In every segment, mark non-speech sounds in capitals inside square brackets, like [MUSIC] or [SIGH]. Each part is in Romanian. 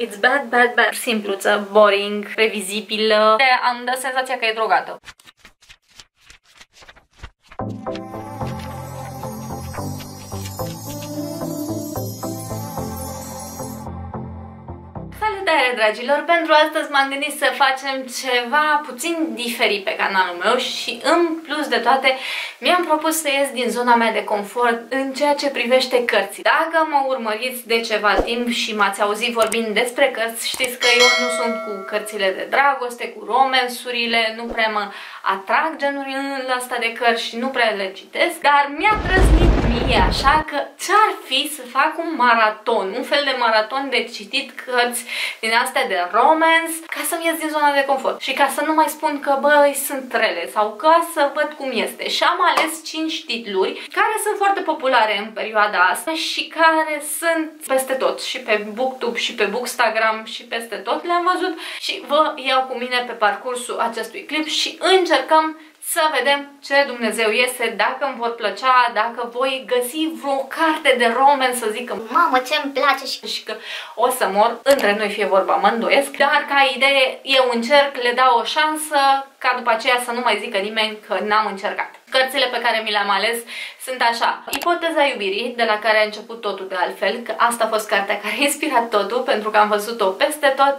It's bad, bad, bad. Simpluță, boring, previzibilă. Am dat senzația că e drogată. Salutare dragilor! Pentru astăzi m-am gândit să facem ceva puțin diferit pe canalul meu și în plus de toate mi-am propus să ies din zona mea de confort în ceea ce privește cărți. Dacă mă urmăriți de ceva timp și m-ați auzit vorbind despre cărți, știți că eu nu sunt cu cărțile de dragoste, cu romansurile, nu prea mă atrag genul ăsta de cărți și nu prea le citesc, dar mi-a trăznit mie așa că ce-ar fi să fac un maraton, un fel de maraton de citit cărți din astea de romance ca să-mi ies din zona de confort. Și ca să nu mai spun că băi sunt rele sau ca să văd cum este. Și am ales 5 titluri care sunt foarte populare în perioada asta și care sunt peste tot. Și pe booktube și pe bookstagram și peste tot le-am văzut. Și vă iau cu mine pe parcursul acestui clip și încercăm să vedem ce Dumnezeu este, dacă îmi vor plăcea, dacă voi găsi vreo carte de roman să zic că mamă ce îmi place! Și, și că o să mor, între noi fie vorba, mă îndoiesc, dar ca idee eu încerc, le dau o șansă ca după aceea să nu mai zică nimeni că n-am încercat. Cărțile pe care mi le-am ales sunt așa. Ipoteza iubirii, de la care a început totul de altfel, că asta a fost cartea care a inspirat totul, pentru că am văzut-o peste tot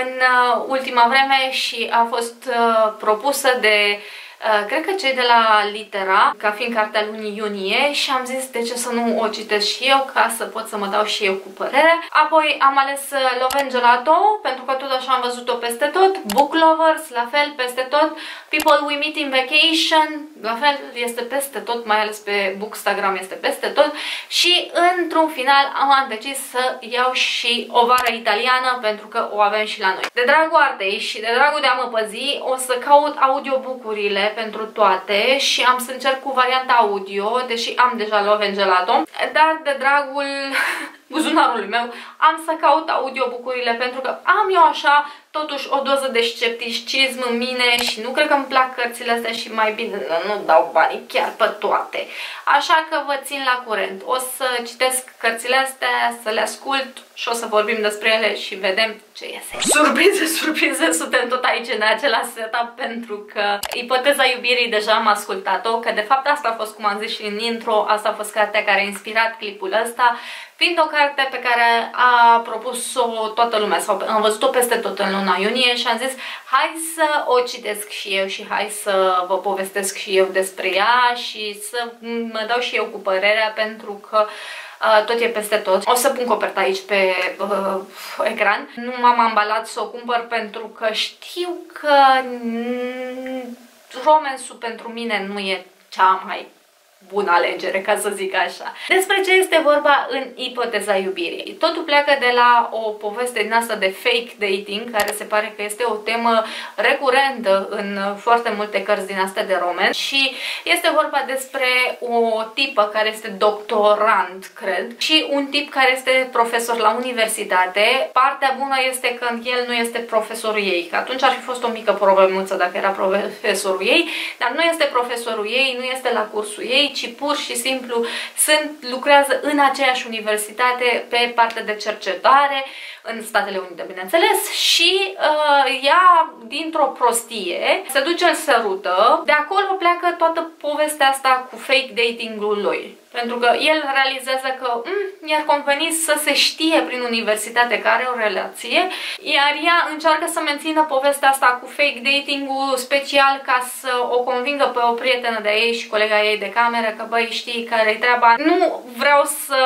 în uh, ultima vreme și a fost uh, propusă de Uh, cred că cei de la Litera, ca fiind cartea lunii iunie și am zis de ce să nu o citesc și eu ca să pot să mă dau și eu cu părere. Apoi am ales uh, Love and Gelato, pentru că tot așa am văzut-o peste tot. Book Lovers, la fel, peste tot. People We Meet in Vacation, la fel, este peste tot, mai ales pe Bookstagram este peste tot. Și într-un final am decis să iau și o vară italiană pentru că o avem și la noi. De dragul artei și de dragul de a mă păzi, o să caut audiobook-urile pentru toate și am să încerc cu varianta audio, deși am deja Love and Gelato, dar de dragul buzunarului meu am să caut audiobook-urile pentru că am eu așa totuși o doză de scepticism în mine și nu cred că îmi plac cărțile astea și mai bine nu dau banii chiar pe toate. Așa că vă țin la curent. O să citesc cărțile astea, să le ascult și o să vorbim despre ele și vedem ce iese. Surprize, surprize, suntem tot aici în același setup pentru că ipoteza iubirii deja am ascultat-o, că de fapt asta a fost, cum am zis și în intro, asta a fost cartea care a inspirat clipul ăsta fiind o carte pe care a propus-o toată lumea sau am văzut-o peste tot în luna iunie și am zis hai să o citesc și eu și hai să vă povestesc și eu despre ea și să mă dau și eu cu părerea pentru că Uh, tot e peste tot. O să pun coperta aici pe uh, ecran. Nu m-am ambalat să o cumpăr pentru că știu că romansul pentru mine nu e cea mai bună alegere, ca să zic așa. Despre ce este vorba în ipoteza iubirii? Totul pleacă de la o poveste din asta de fake dating, care se pare că este o temă recurentă în foarte multe cărți din astea de roman și este vorba despre o tipă care este doctorant, cred, și un tip care este profesor la universitate. Partea bună este că el nu este profesorul ei, că atunci ar fi fost o mică problemuță dacă era profesorul ei, dar nu este profesorul ei, nu este la cursul ei, ci pur și simplu sunt, lucrează în aceeași universitate pe partea de cercetare în Statele Unite, bineînțeles, și uh, ea, dintr-o prostie, se duce în sărută, de acolo pleacă toată povestea asta cu fake dating-ul lui. Pentru că el realizează că mm, i-ar conveni să se știe prin universitate care are o relație, iar ea încearcă să mențină povestea asta cu fake dating-ul special ca să o convingă pe o prietenă de ei și colega ei de cameră că băi știi care-i treaba, nu vreau să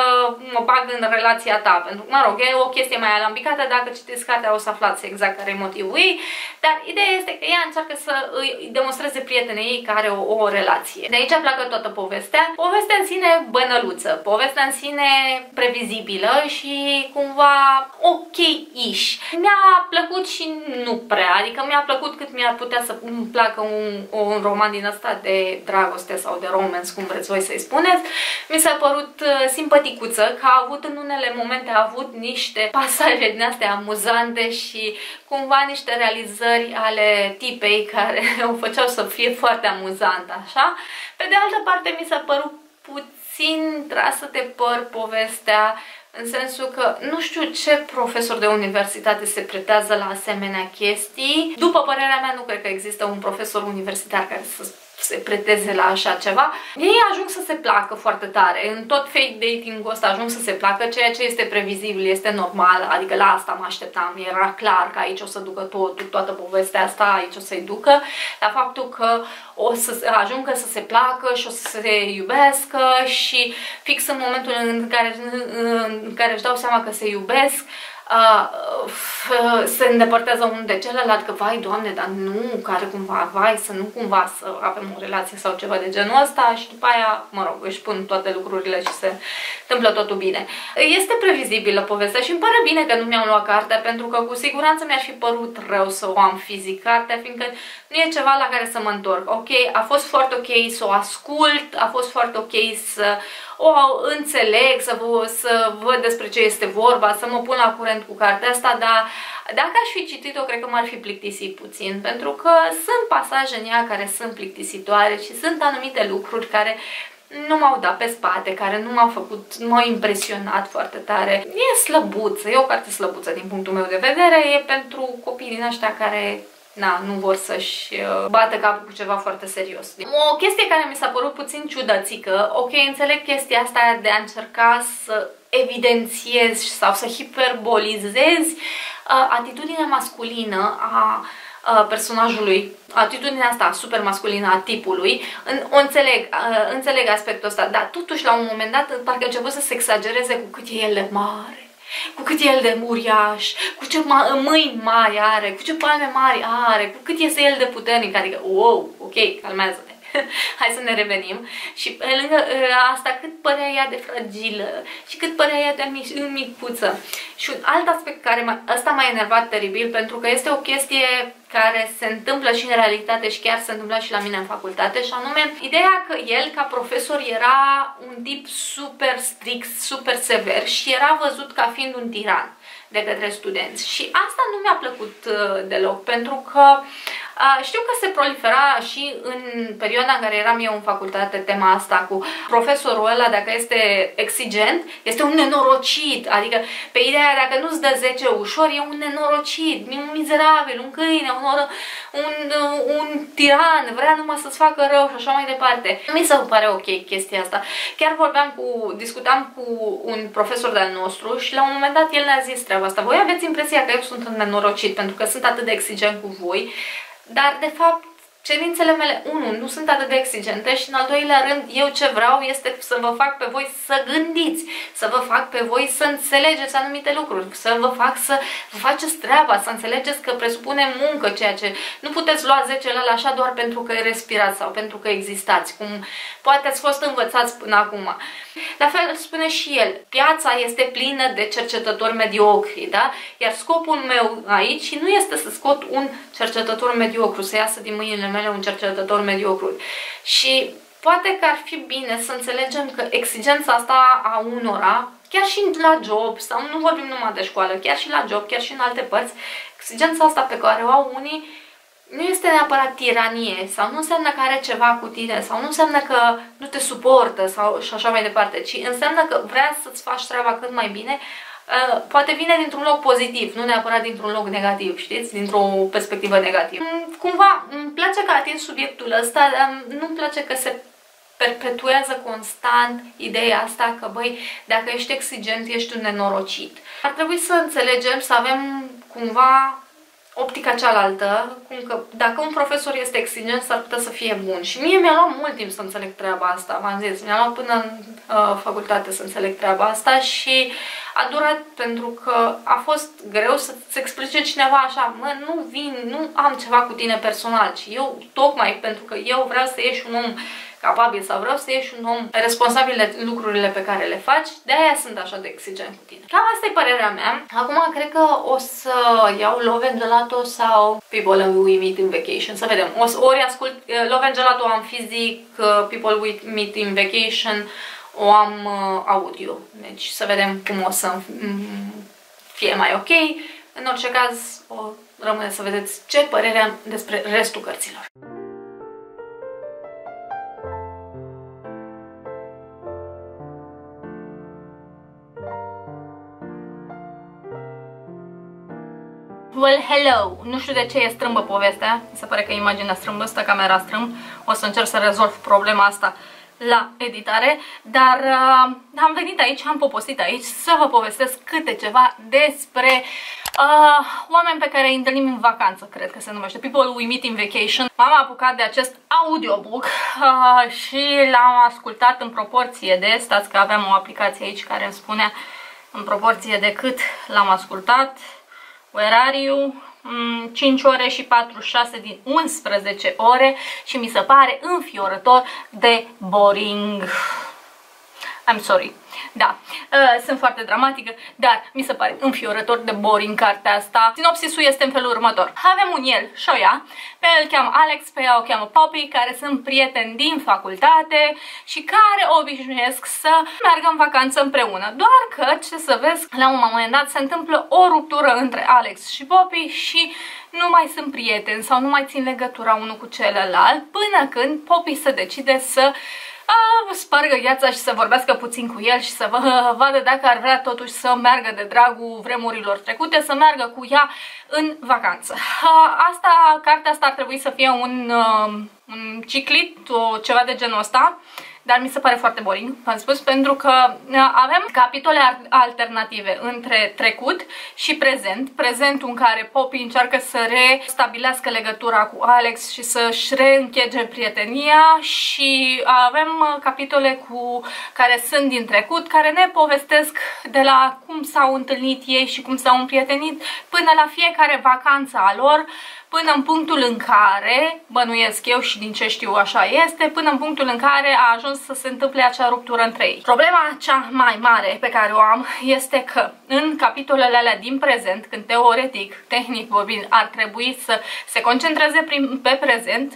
mă bag în relația ta, pentru că mă rog, e o chestie mai alambicată, dacă citiți cartea o să aflați exact care e motivul ei, dar ideea este că ea încearcă să îi demonstreze prietenei ei care are o, o relație. De aici pleacă toată povestea. Povestea în sine bănăluță. Povestea în sine previzibilă și cumva ok-ish. Mi-a plăcut și nu prea, adică mi-a plăcut cât mi-ar putea să îmi placă un, un roman din ăsta de dragoste sau de romance, cum vreți voi să-i spuneți. Mi s-a părut uh, simpaticuță, că a avut în unele momente a avut niște pasaje din astea amuzante și cumva niște realizări ale tipei care [LAUGHS] o făceau să fie foarte amuzant, așa. Pe de altă parte mi s-a părut puțin puțin trasă de păr povestea în sensul că nu știu ce profesor de universitate se pretează la asemenea chestii. După părerea mea, nu cred că există un profesor universitar care să se preteze la așa ceva, ei ajung să se placă foarte tare. În tot fake dating-ul ăsta ajung să se placă, ceea ce este previzibil, este normal, adică la asta mă așteptam, era clar că aici o să ducă tot, toată povestea asta, aici o să-i ducă, la faptul că o să ajungă să se placă și o să se iubească și fix în momentul în care, în care își dau seama că se iubesc, uh, se îndepărtează unul de celălalt, că vai, Doamne, dar nu, care cumva, vai, să nu cumva să avem o relație sau ceva de genul ăsta și după aia, mă rog, își pun toate lucrurile și se întâmplă totul bine. Este previzibilă povestea și îmi pare bine că nu mi-am luat cartea, pentru că cu siguranță mi-ar fi părut rău să o am fizic cartea, fiindcă nu e ceva la care să mă întorc. Ok, a fost foarte ok să o ascult, a fost foarte ok să o înțeleg, să, vă, să văd despre ce este vorba, să mă pun la curent cu cartea asta, dar dacă aș fi citit-o, cred că m-ar fi plictisit puțin, pentru că sunt pasaje în ea care sunt plictisitoare și sunt anumite lucruri care nu m-au dat pe spate, care nu m-au făcut, nu m-au impresionat foarte tare. E slăbuță, e o carte slăbuță din punctul meu de vedere, e pentru copii din ăștia care na, nu vor să-și uh, bată capul cu ceva foarte serios. O chestie care mi s-a părut puțin ciudățică, ok, înțeleg chestia asta de a încerca să evidențiezi sau să hiperbolizezi uh, atitudinea masculină a uh, personajului, atitudinea asta super masculină a tipului, în, o înțeleg, uh, înțeleg aspectul ăsta, dar totuși la un moment dat parcă a început să se exagereze cu cât e el de mare cu cât e el de muriaș, cu ce mâini mari are, cu ce palme mari are, cu cât este el de puternic, adică, wow, ok, calmează-te. [LAUGHS] Hai să ne revenim. Și pe lângă ă, asta, cât părea ea de fragilă și cât părea ea de micuță. Și un alt aspect care ăsta m-a enervat teribil, pentru că este o chestie care se întâmplă și în realitate și chiar se întâmplă și la mine în facultate și anume ideea că el ca profesor era un tip super strict, super sever și era văzut ca fiind un tiran de către studenți. Și asta nu mi-a plăcut uh, deloc, pentru că știu că se prolifera și în perioada în care eram eu în facultate tema asta cu profesorul ăla, dacă este exigent, este un nenorocit. Adică pe ideea dacă nu-ți dă 10 ușor, e un nenorocit, e un mizerabil, un câine, un, un, un tiran, vrea numai să-ți facă rău și așa mai departe. Mi se pare ok chestia asta. Chiar vorbeam cu, discutam cu un profesor de-al nostru și la un moment dat el ne-a zis treaba asta. Voi aveți impresia că eu sunt un nenorocit pentru că sunt atât de exigent cu voi dar, de fapt, cerințele mele, unu, nu sunt atât de exigente și în al doilea rând, eu ce vreau este să vă fac pe voi să gândiți, să vă fac pe voi să înțelegeți anumite lucruri, să vă fac să vă faceți treaba, să înțelegeți că presupune muncă, ceea ce nu puteți lua 10 la așa doar pentru că respirați sau pentru că existați, cum poate ați fost învățați până acum. La fel spune și el, piața este plină de cercetători mediocri, da? Iar scopul meu aici nu este să scot un cercetător mediocru, să iasă din mâinile mele un cercetător mediocru. Și poate că ar fi bine să înțelegem că exigența asta a unora, chiar și la job, sau nu vorbim numai de școală, chiar și la job, chiar și în alte părți, exigența asta pe care o au unii nu este neapărat tiranie sau nu înseamnă că are ceva cu tine sau nu înseamnă că nu te suportă sau și așa mai departe, ci înseamnă că vrea să-ți faci treaba cât mai bine, uh, poate vine dintr-un loc pozitiv, nu neapărat dintr-un loc negativ, știți? Dintr-o perspectivă negativă. Mm, cumva îmi place că atins subiectul ăsta, dar nu-mi place că se perpetuează constant ideea asta că, băi, dacă ești exigent, ești un nenorocit. Ar trebui să înțelegem, să avem cumva optica cealaltă, cum că dacă un profesor este exigent, s-ar putea să fie bun. Și mie mi-a luat mult timp să înțeleg treaba asta, v-am zis. Mi-a luat până în uh, facultate să înțeleg treaba asta și a durat pentru că a fost greu să-ți explice cineva așa, mă, nu vin, nu am ceva cu tine personal, ci eu, tocmai pentru că eu vreau să ieși un om capabil sau vreau să ieși un om responsabil de lucrurile pe care le faci, de aia sunt așa de exigent cu tine. Cam asta e părerea mea. Acum cred că o să iau Love and Gelato sau People We Meet in Vacation. Să vedem. O să, ori ascult uh, Love and Gelato am fizic, uh, People We Meet in Vacation o am uh, audio. Deci să vedem cum o să fie mai ok. În orice caz, o rămâne să vedeți ce părere am despre restul cărților. Well, hello! Nu știu de ce e strâmbă povestea. Mi se pare că imaginea strâmbă, asta camera strâmb. O să încerc să rezolv problema asta. Uh, la editare, dar uh, am venit aici, am poposit aici să vă povestesc câte ceva despre uh, oameni pe care îi întâlnim în vacanță, cred că se numește, People We Meet in Vacation. M-am apucat de acest audiobook uh, și l-am ascultat în proporție de, stați că aveam o aplicație aici care îmi spunea în proporție de cât l-am ascultat, Where are you? 5 mm, ore și 46 din 11 ore și mi se pare înfiorător de boring. I'm sorry. Da, uh, sunt foarte dramatică, dar mi se pare înfiorător de boring cartea asta. Sinopsisul este în felul următor. Avem un el și o ea, pe el cheamă Alex, pe ea o cheamă Poppy, care sunt prieteni din facultate și care obișnuiesc să meargă în vacanță împreună. Doar că, ce să vezi, la un moment dat se întâmplă o ruptură între Alex și Poppy și nu mai sunt prieteni sau nu mai țin legătura unul cu celălalt până când Poppy se decide să a, spargă gheața și să vorbească puțin cu el și să vă, [LAUGHS] vadă dacă ar vrea totuși să meargă de dragul vremurilor trecute, să meargă cu ea în vacanță. A, asta, cartea asta ar trebui să fie un, un ciclit, o, ceva de genul ăsta dar mi se pare foarte boring, v-am spus, pentru că uh, avem capitole alternative între trecut și prezent. Prezentul în care Poppy încearcă să restabilească legătura cu Alex și să-și reînchege prietenia și avem uh, capitole cu care sunt din trecut, care ne povestesc de la cum s-au întâlnit ei și cum s-au împrietenit până la fiecare vacanță a lor, până în punctul în care, bănuiesc eu și din ce știu așa este, până în punctul în care a ajuns să se întâmple acea ruptură între ei. Problema cea mai mare pe care o am este că în capitolele alea din prezent, când teoretic, tehnic vorbind, ar trebui să se concentreze prin, pe prezent,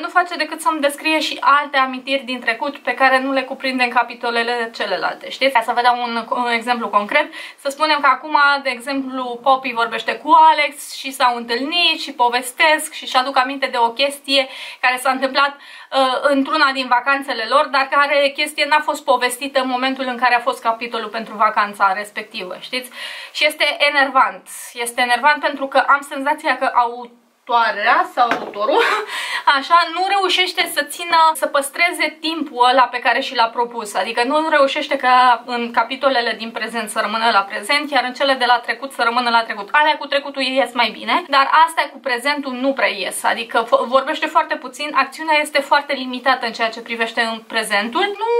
nu face decât să-mi descrie și alte amintiri din trecut pe care nu le cuprinde în capitolele celelalte. Știți? Ca să vă dau un, un exemplu concret, să spunem că acum, de exemplu, Poppy vorbește cu Alex și s-au întâlnit și povestesc și-și aduc aminte de o chestie care s-a întâmplat uh, într-una din vacanțele lor, dar care chestie n-a fost povestită în momentul în care a fost capitolul pentru vacanța respectivă, știți? Și este enervant. Este enervant pentru că am senzația că au autoarea sau autorul, [LAUGHS] așa, nu reușește să țină, să păstreze timpul ăla pe care și l-a propus. Adică nu reușește ca în capitolele din prezent să rămână la prezent, iar în cele de la trecut să rămână la trecut. Alea cu trecutul ies mai bine, dar astea cu prezentul nu prea ies. Adică vorbește foarte puțin, acțiunea este foarte limitată în ceea ce privește în prezentul. Nu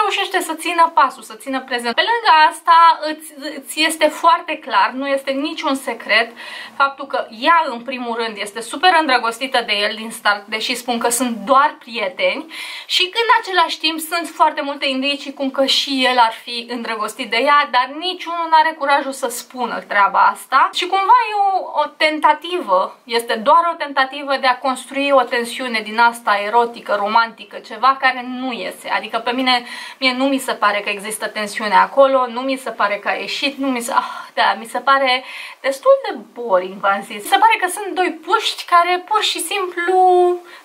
reușește să țină pasul, să țină prezent. Pe lângă asta îți, îți este foarte clar, nu este niciun secret faptul că ea în primul rând este este super îndrăgostită de el din start, deși spun că sunt doar prieteni și în același timp sunt foarte multe indicii cum că și el ar fi îndrăgostit de ea, dar niciunul nu are curajul să spună treaba asta și cumva e o, o tentativă, este doar o tentativă de a construi o tensiune din asta erotică, romantică, ceva care nu iese. Adică pe mine, mie nu mi se pare că există tensiune acolo, nu mi se pare că a ieșit, nu mi se... Ah, da, mi se pare destul de boring, v-am zis. Mi se pare că sunt doi puști care pur și simplu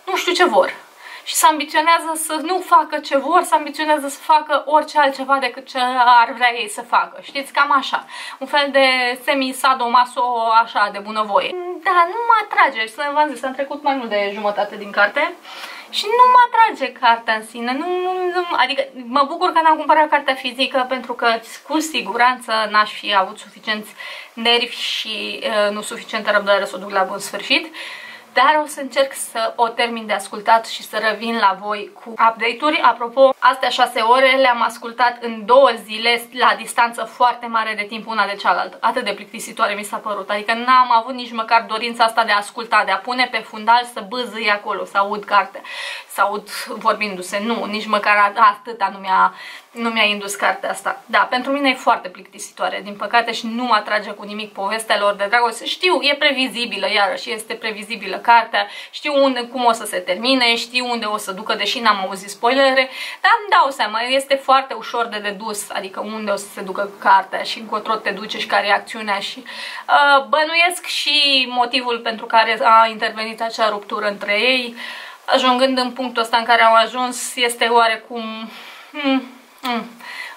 nu știu ce vor. Și se ambiționează să nu facă ce vor, se ambiționează să facă orice altceva decât ce ar vrea ei să facă. Știți, cam așa. Un fel de semi-sadomaso așa de bunăvoie. Da, nu mă atrage. Să v-am zis, am trecut mai mult de jumătate din carte. Și nu mă atrage cartea în sine, nu, nu, nu, adică mă bucur că n-am cumpărat cartea fizică pentru că cu siguranță n-aș fi avut suficienți nervi și uh, nu suficientă răbdare să o duc la bun sfârșit. Uh, dar o să încerc să o termin de ascultat și să revin la voi cu update-uri. Apropo, astea șase ore le-am ascultat în două zile la distanță foarte mare de timp una de cealaltă. Atât de plictisitoare mi s-a părut. Adică n-am avut nici măcar dorința asta de a asculta, de a pune pe fundal să bâzâi acolo, să aud carte, să aud vorbindu-se. Nu, nici măcar atâta nu mi-a nu mi-a indus cartea asta. Da, pentru mine e foarte plictisitoare, din păcate, și nu mă atrage cu nimic povestea lor de dragoste. Știu, e previzibilă, iarăși, este previzibilă cartea, știu unde, cum o să se termine, știu unde o să ducă, deși n-am auzit spoilere, dar îmi dau seama, este foarte ușor de dedus, adică unde o să se ducă cartea și încotro te duce și care e acțiunea și uh, bănuiesc și motivul pentru care a intervenit acea ruptură între ei, ajungând în punctul ăsta în care au ajuns, este oarecum... Hmm, Mm,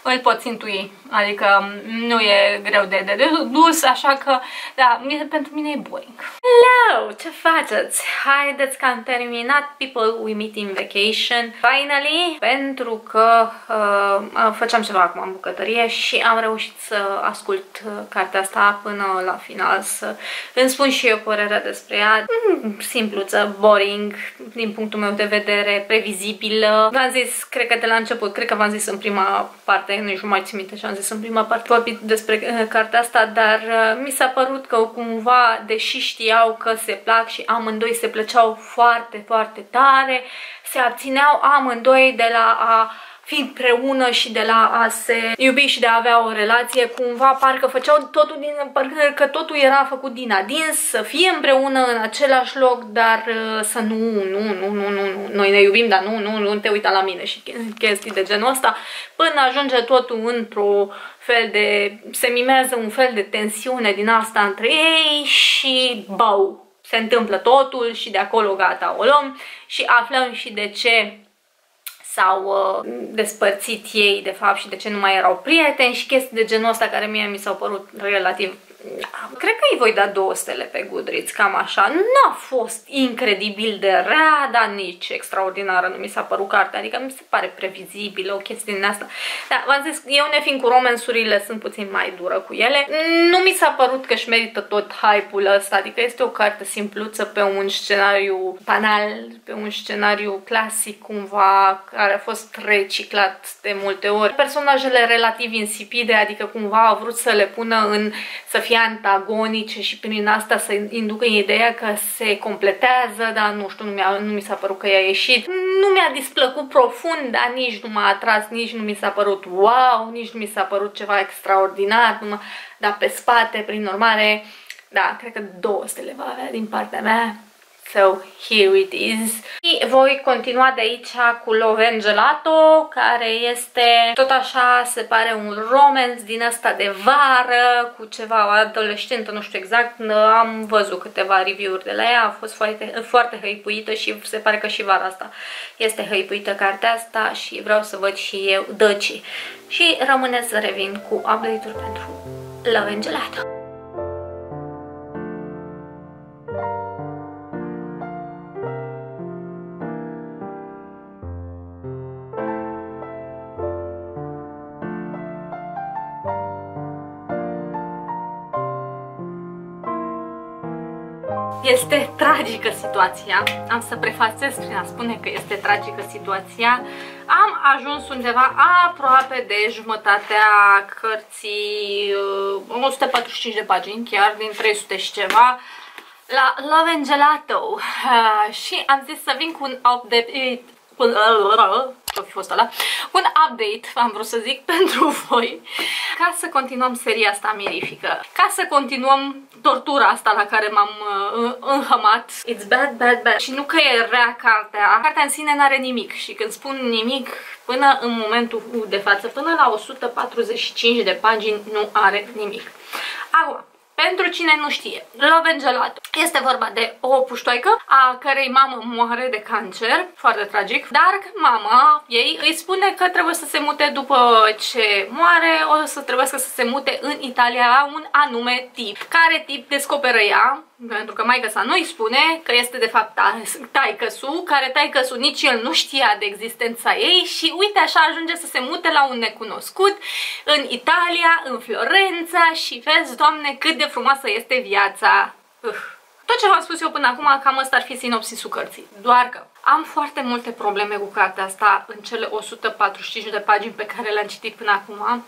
îl poți intui. Adică nu e greu de, de, de dus, așa că, da, pentru mine e boring. Hello! Ce faceți? Haideți că am terminat People We Meet in Vacation. Finally, pentru că uh, făceam ceva acum în bucătărie și am reușit să ascult uh, cartea asta până la final, să îmi spun și eu părerea despre ea. Mm, simpluță, boring, din punctul meu de vedere, previzibilă. V-am zis, cred că de la început, cred că v-am zis în prima parte, nici nu mai țin minte ce am zis în prima parte, vorbit despre uh, cartea asta, dar uh, mi s-a părut că cumva, deși știau că se plac și amândoi se plăceau foarte, foarte tare, se abțineau amândoi de la a fi împreună și de la a se iubi și de a avea o relație, cumva parcă făceau totul din, parcă că totul era făcut din adins, să fie împreună în același loc, dar uh, să nu, nu, nu, nu, nu, nu, noi ne iubim, dar nu, nu, nu te uita la mine și chestii de genul ăsta, până ajunge totul într-o fel de, se mimează un fel de tensiune din asta între ei și bau, se întâmplă totul și de acolo gata, o luăm și aflăm și de ce s-au uh, despărțit ei de fapt și de ce nu mai erau prieteni și chestii de genul ăsta care mie mi s-au părut relativ Cred că îi voi da două stele pe Goodreads, cam așa. Nu a fost incredibil de rea, dar nici extraordinară nu mi s-a părut cartea, adică mi se pare previzibilă o chestie din asta. Dar v-am zis, eu nefiind cu romansurile sunt puțin mai dură cu ele. Nu mi s-a părut că își merită tot hype-ul ăsta, adică este o carte simpluță pe un scenariu banal, pe un scenariu clasic cumva, care a fost reciclat de multe ori. Personajele relativ insipide, adică cumva a vrut să le pună în, să fie fie antagonice și prin asta să inducă ideea că se completează, dar nu știu, nu, mi nu mi s-a părut că i-a ieșit. Nu mi-a displăcut profund, dar nici nu m-a atras, nici nu mi s-a părut wow, nici nu mi s-a părut ceva extraordinar, numai, dar pe spate, prin urmare, da, cred că două stele va avea din partea mea. So here it is. Și voi continua de aici cu Love and Gelato, care este tot așa, se pare un romance din asta de vară, cu ceva adolescentă, nu știu exact. Am văzut câteva review-uri de la ea, a fost foarte, foarte hăipuită și se pare că și vara asta este hăipuită cartea asta și vreau să văd și eu dăcii. Și rămâne să revin cu update-uri pentru Love and Gelato. Este tragică situația, am să prefațez prin a spune că este tragică situația. Am ajuns undeva aproape de jumătatea cărții, 145 uh, de pagini, chiar din 300 și ceva, la Love and Gelato. Uh, [LAUGHS] și am zis să vin cu un update, ce fi fost ăla, un update, am vrut să zic, [LAUGHS] pentru voi, ca să continuăm seria asta mirifică, ca să continuăm tortura asta la care m-am uh, înhămat. It's bad, bad, bad. Și nu că e rea cartea, cartea în sine n-are nimic și când spun nimic, până în momentul de față, până la 145 de pagini, nu are nimic. Acum, pentru cine nu știe, Love and Gelato este vorba de o puștoaică a cărei mamă moare de cancer, foarte tragic, dar mama ei îi spune că trebuie să se mute după ce moare, o să trebuie să se mute în Italia la un anume tip. Care tip descoperă ea? Pentru că maica sa nu îi spune că este de fapt taicăsu, care taicăsu nici el nu știa de existența ei și uite așa ajunge să se mute la un necunoscut în Italia, în Florența și vezi, doamne, cât de frumoasă este viața. Uf. Tot ce v-am spus eu până acum, cam ăsta ar fi sinopsisul cărții. Doar că am foarte multe probleme cu cartea asta în cele 145 de pagini pe care le-am citit până acum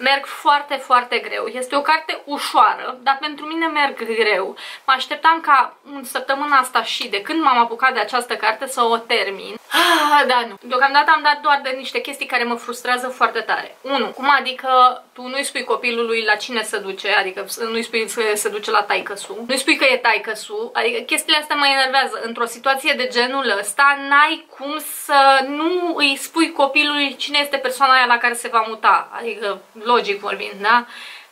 merg foarte, foarte greu. Este o carte ușoară, dar pentru mine merg greu. Mă așteptam ca în săptămâna asta și de când m-am apucat de această carte să o termin. Ah, da, nu. Deocamdată am dat doar de niște chestii care mă frustrează foarte tare. 1. Cum adică tu nu-i spui copilului la cine se duce, adică nu-i spui să se duce la taicăsu, nu-i spui că e taicăsu, adică chestiile astea mă enervează. Într-o situație de genul ăsta, n-ai cum să nu îi spui copilului cine este persoana aia la care se va muta. Adică logic vorbind, da?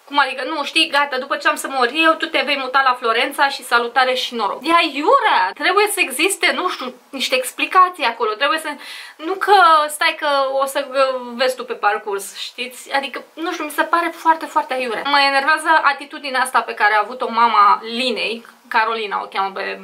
Cum adică, nu, știi, gata, după ce am să mor eu, tu te vei muta la Florența și salutare și noroc. Ea iurea, trebuie să existe, nu știu, niște explicații acolo, trebuie să... Nu că stai că o să vezi tu pe parcurs, știți? Adică, nu știu, mi se pare foarte, foarte aiurea. Mă enervează atitudinea asta pe care a avut-o mama Linei, Carolina o cheamă pe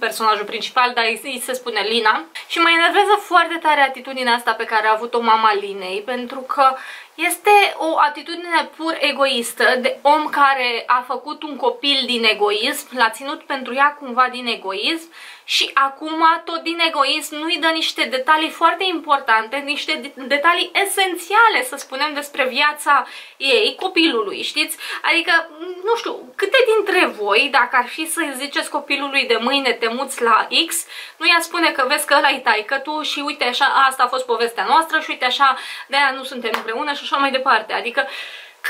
personajul principal, dar îi se spune Lina. Și mă enervează foarte tare atitudinea asta pe care a avut-o mama Linei, pentru că este o atitudine pur egoistă de om care a făcut un copil din egoism, l-a ținut pentru ea cumva din egoism și acum tot din egoism nu-i dă niște detalii foarte importante, niște detalii esențiale, să spunem, despre viața ei, copilului, știți? Adică, nu știu, câte dintre voi, dacă ar fi să ziceți copilului de mâine te muți la X, nu i-a spune că vezi că ăla e taică tu și uite așa, asta a fost povestea noastră și uite așa, de aia nu suntem împreună și așa mai departe. Adică,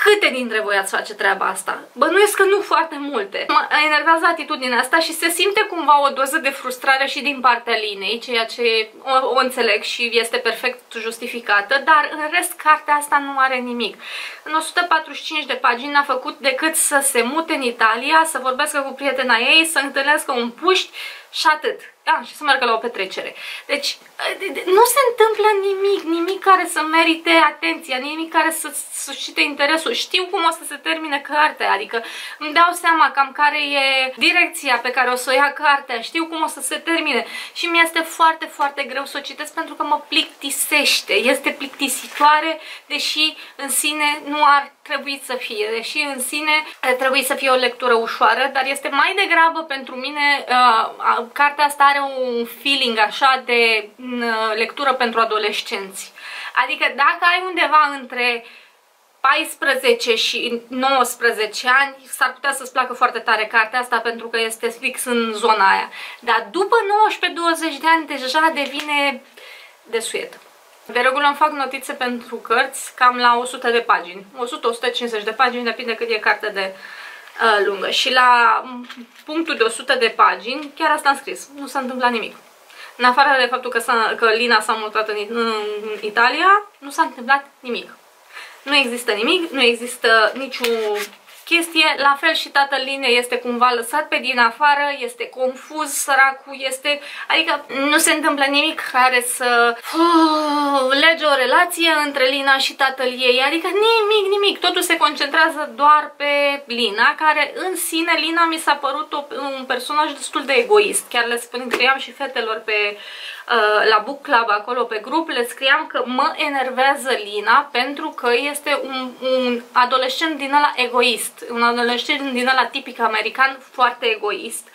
Câte dintre voi ați face treaba asta? Bănuiesc că nu foarte multe. Mă enervează atitudinea asta și se simte cumva o doză de frustrare și din partea linei, ceea ce o, o înțeleg și este perfect justificată, dar în rest cartea asta nu are nimic. În 145 de pagini n-a făcut decât să se mute în Italia, să vorbească cu prietena ei, să întâlnească un puști și atât. Da, și să meargă la o petrecere. Deci, nu se întâmplă nimic, nimic care să merite atenția, nimic care să suscite interesul. Știu cum o să se termine cartea, adică îmi dau seama cam care e direcția pe care o să o ia cartea, știu cum o să se termine și mi este foarte, foarte greu să o citesc pentru că mă plictisește. Este plictisitoare, deși în sine nu ar trebui să fie, deși în sine trebuie să fie o lectură ușoară, dar este mai degrabă pentru mine, uh, cartea asta are un feeling așa de uh, lectură pentru adolescenți. Adică dacă ai undeva între 14 și 19 ani, s-ar putea să-ți placă foarte tare cartea asta pentru că este fix în zona aia. Dar după 19-20 de ani deja devine de suet. De regulă îmi fac notițe pentru cărți cam la 100 de pagini. 100-150 de pagini, depinde cât e cartea de uh, lungă. Și la punctul de 100 de pagini, chiar asta am scris. Nu s-a întâmplat nimic. În afară de faptul că, că Lina s-a mutat în, în Italia, nu s-a întâmplat nimic. Nu există nimic, nu există niciun chestie, la fel și tatăl Line este cumva lăsat pe din afară, este confuz, săracul, este... Adică nu se întâmplă nimic care să uh, lege o relație între Lina și tatăl ei, adică nimic, nimic, totul se concentrează doar pe Lina, care în sine Lina mi s-a părut o, un personaj destul de egoist, chiar le spun, scriam și fetelor pe uh, la book club acolo pe grup, le scriam că mă enervează Lina pentru că este un, un adolescent din ăla egoist un adolescent din ăla tipic american, foarte egoist,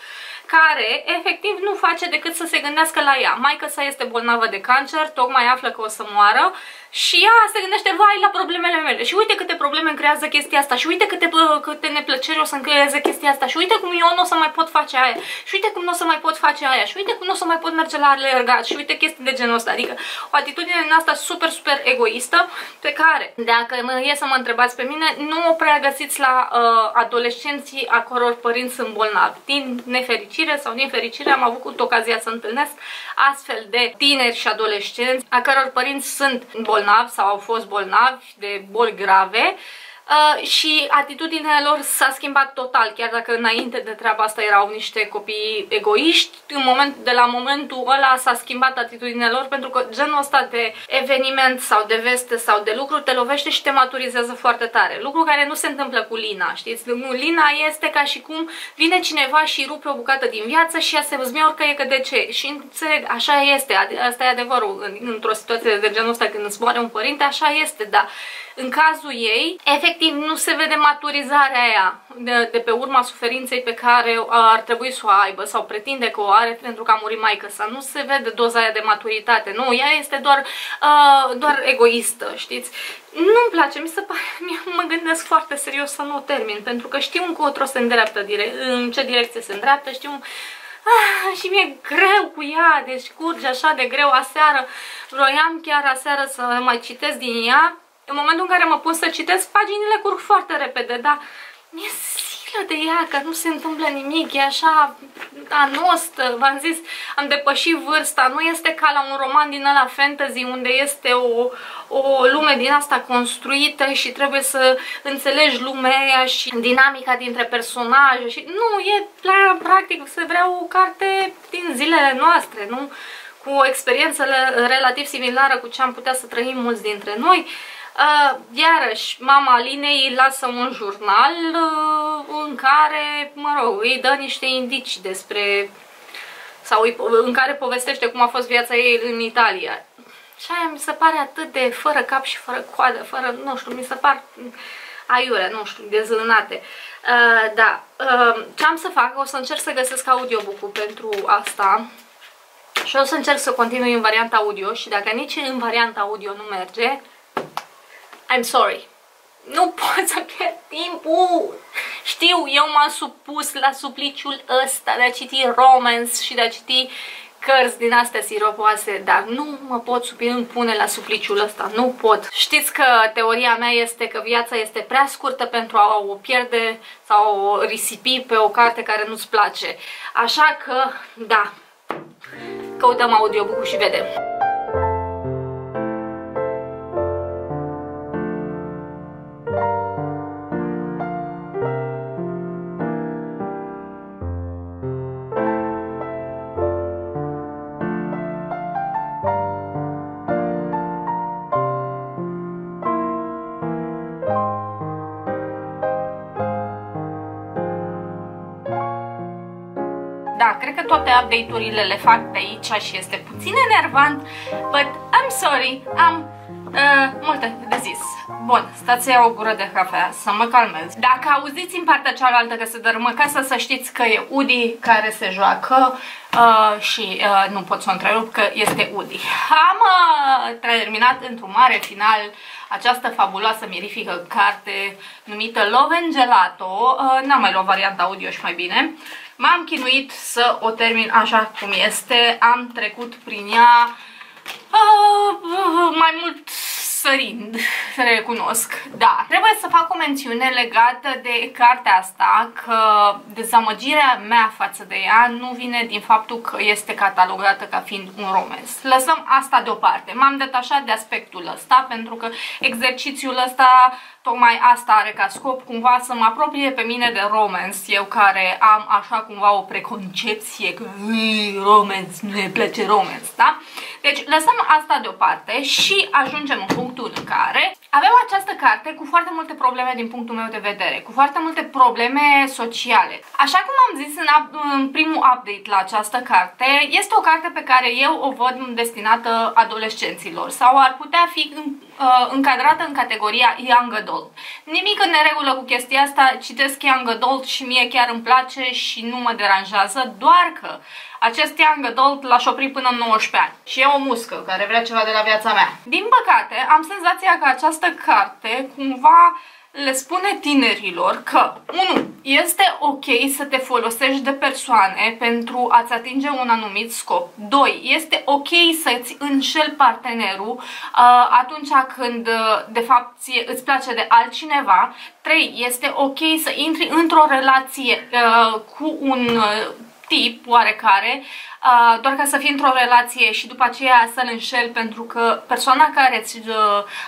care efectiv nu face decât să se gândească la ea. Maica sa este bolnavă de cancer, tocmai află că o să moară și ea se gândește, vai, la problemele mele. Și uite câte probleme îmi creează chestia asta. Și uite câte, câte neplăceri o să-mi creeze chestia asta. Și uite cum eu nu o să mai pot face aia. Și uite cum nu o să mai pot face aia. Și uite cum nu o să mai pot merge la alergat. Și uite chestii de genul ăsta. Adică o atitudine din asta super, super egoistă pe care, dacă e să mă întrebați pe mine, nu o prea găsiți la uh, adolescenții a căror părinți sunt bolnavi. Din nefericire sau din fericire am avut ocazia să întâlnesc astfel de tineri și adolescenți a căror părinți sunt bolnavi sau au fost bolnavi de boli grave Uh, și atitudinea lor s-a schimbat total, chiar dacă înainte de treaba asta erau niște copii egoiști, în moment, de la momentul ăla s-a schimbat atitudinea lor pentru că genul ăsta de eveniment sau de veste sau de lucru te lovește și te maturizează foarte tare. Lucru care nu se întâmplă cu Lina, știți? Lina este ca și cum vine cineva și rupe o bucată din viață și ea se zmiorcă e că de ce? Și înțeleg, așa este, asta e adevărul, într-o situație de genul ăsta când îți moare un părinte, așa este, dar în cazul ei, efectiv nu se vede maturizarea aia de, de pe urma suferinței pe care ar trebui să o aibă sau pretinde că o are pentru că a murit maică sa. Nu se vede doza aia de maturitate. Nu, ea este doar, uh, doar egoistă, știți? Nu-mi place, mi se pare, [LAUGHS] mă gândesc foarte serios să nu o termin, pentru că știu încotro se îndreaptă, în ce direcție se îndreaptă, știu Ah, și mi-e greu cu ea, deci curge așa de greu. Aseară, vroiam chiar aseară să mai citesc din ea în momentul în care mă pun să citesc, paginile curg foarte repede, dar mi-e silă de ea, că nu se întâmplă nimic, e așa... anost, v-am zis, am depășit vârsta, nu este ca la un roman din ăla fantasy unde este o, o lume din asta construită și trebuie să înțelegi lumea aia și dinamica dintre personaje și nu, e practic se vrea o carte din zilele noastre, nu? Cu o experiență relativ similară cu ce am putea să trăim mulți dintre noi. Uh, iarăși, mama Alinei lasă un jurnal uh, în care, mă rog, îi dă niște indicii despre sau în care povestește cum a fost viața ei în Italia. Și aia mi se pare atât de fără cap și fără coadă, fără, nu știu, mi se par aiure, nu știu, dezlânate. Uh, da, uh, ce am să fac? O să încerc să găsesc audiobook-ul pentru asta și o să încerc să continui în varianta audio și dacă nici în varianta audio nu merge, I'm sorry. Nu pot să pierd timpul. Știu, eu m-am supus la supliciul ăsta de a citi romance și de a citi cărți din astea siropoase, dar nu mă pot pune la supliciul ăsta, nu pot. Știți că teoria mea este că viața este prea scurtă pentru a o pierde sau o risipi pe o carte care nu-ți place. Așa că, da, căutăm audiobook și vedem. Toate update-urile le fac pe aici și este puțin enervant, but I'm sorry, am uh, multe de zis. Bun, stați să iau o gură de cafea, să mă calmez. Dacă auziți în partea cealaltă că se dărâmă casa, să știți că e Udi care se joacă uh, și uh, nu pot să o întrerup că este Udi. Am uh, terminat într-un mare final această fabuloasă, mirifică carte numită Love and Gelato. Uh, N-am mai luat varianta audio și mai bine. M-am chinuit să o termin așa cum este. Am trecut prin ea uh, mai mult sărind, să [LAUGHS] recunosc. Da, trebuie să fac o mențiune legată de cartea asta, că dezamăgirea mea față de ea nu vine din faptul că este catalogată ca fiind un romans. Lăsăm asta deoparte. M-am detașat de aspectul ăsta, pentru că exercițiul ăsta tocmai asta are ca scop cumva să mă apropie pe mine de romance, eu care am așa cumva o preconcepție că romance, nu ne place romance, da? Deci lăsăm asta deoparte și ajungem în punctul în care avem această carte cu foarte multe probleme din punctul meu de vedere, cu foarte multe probleme sociale. Așa cum am zis în, în primul update la această carte, este o carte pe care eu o văd destinată adolescenților sau ar putea fi uh, încadrată în categoria Young Adult. Nimic în neregulă cu chestia asta, citesc Young Adult și mie chiar îmi place și nu mă deranjează, doar că acest Young Adult l-aș opri până în 19 ani și e o muscă care vrea ceva de la viața mea. Din păcate, am senzația că această carte cumva le spune tinerilor că 1. Este ok să te folosești de persoane pentru a-ți atinge un anumit scop. 2. Este ok să-ți înșel partenerul uh, atunci când uh, de fapt ție, îți place de altcineva. 3. Este ok să intri într-o relație uh, cu un uh, tip oarecare, uh, doar ca să fii într-o relație și după aceea să-l înșel pentru că persoana care ți uh,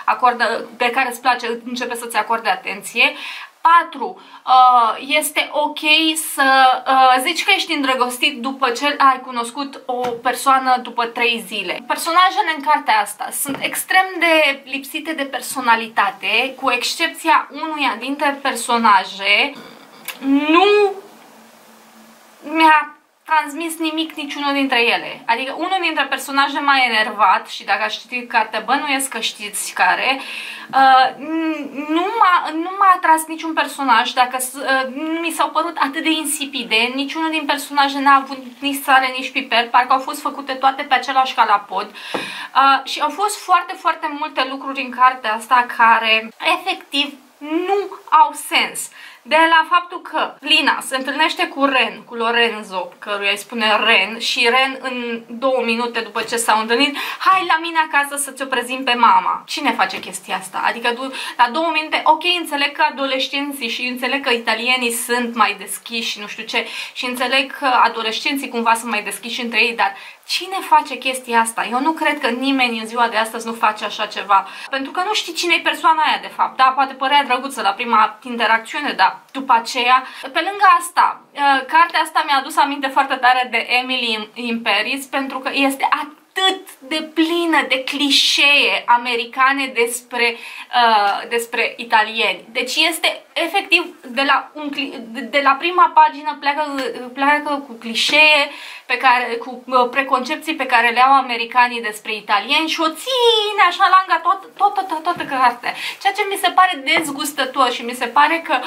acordă, pe care îți place începe să-ți acorde atenție. 4. Uh, este ok să uh, zici că ești îndrăgostit după ce ai cunoscut o persoană după 3 zile. Personajele în cartea asta sunt extrem de lipsite de personalitate, cu excepția unuia dintre personaje. Nu mi-a transmis nimic niciunul dintre ele. Adică unul dintre personaje m-a enervat și dacă aș citi cartea bănuiesc că știți care, uh, nu m-a nu atras niciun personaj, dacă uh, mi s-au părut atât de insipide, niciunul din personaje n-a avut nici sare, nici piper, parcă au fost făcute toate pe același calapod uh, și au fost foarte, foarte multe lucruri în cartea asta care efectiv nu au sens. De la faptul că Lina se întâlnește cu Ren, cu Lorenzo, căruia îi spune Ren, și Ren în două minute după ce s-au întâlnit, hai la mine acasă să ți-o prezint pe mama. Cine face chestia asta? Adică la două minute, ok, înțeleg că adolescenții și înțeleg că italienii sunt mai deschiși și nu știu ce, și înțeleg că adolescenții cumva sunt mai deschiși între ei, dar Cine face chestia asta? Eu nu cred că nimeni în ziua de astăzi nu face așa ceva. Pentru că nu știi cine e persoana aia, de fapt. Da, poate părea drăguță la prima interacțiune, dar după aceea... Pe lângă asta, uh, cartea asta mi-a adus aminte foarte tare de Emily in Paris, pentru că este atât atât de plină de clișee americane despre, uh, despre italieni. Deci este efectiv de la, un, de la prima pagină pleacă, pleacă cu clișee, pe care, cu uh, preconcepții pe care le au americanii despre italieni și o ține așa langa toată, toată, toată, toată cartea. Ceea ce mi se pare dezgustător și mi se pare că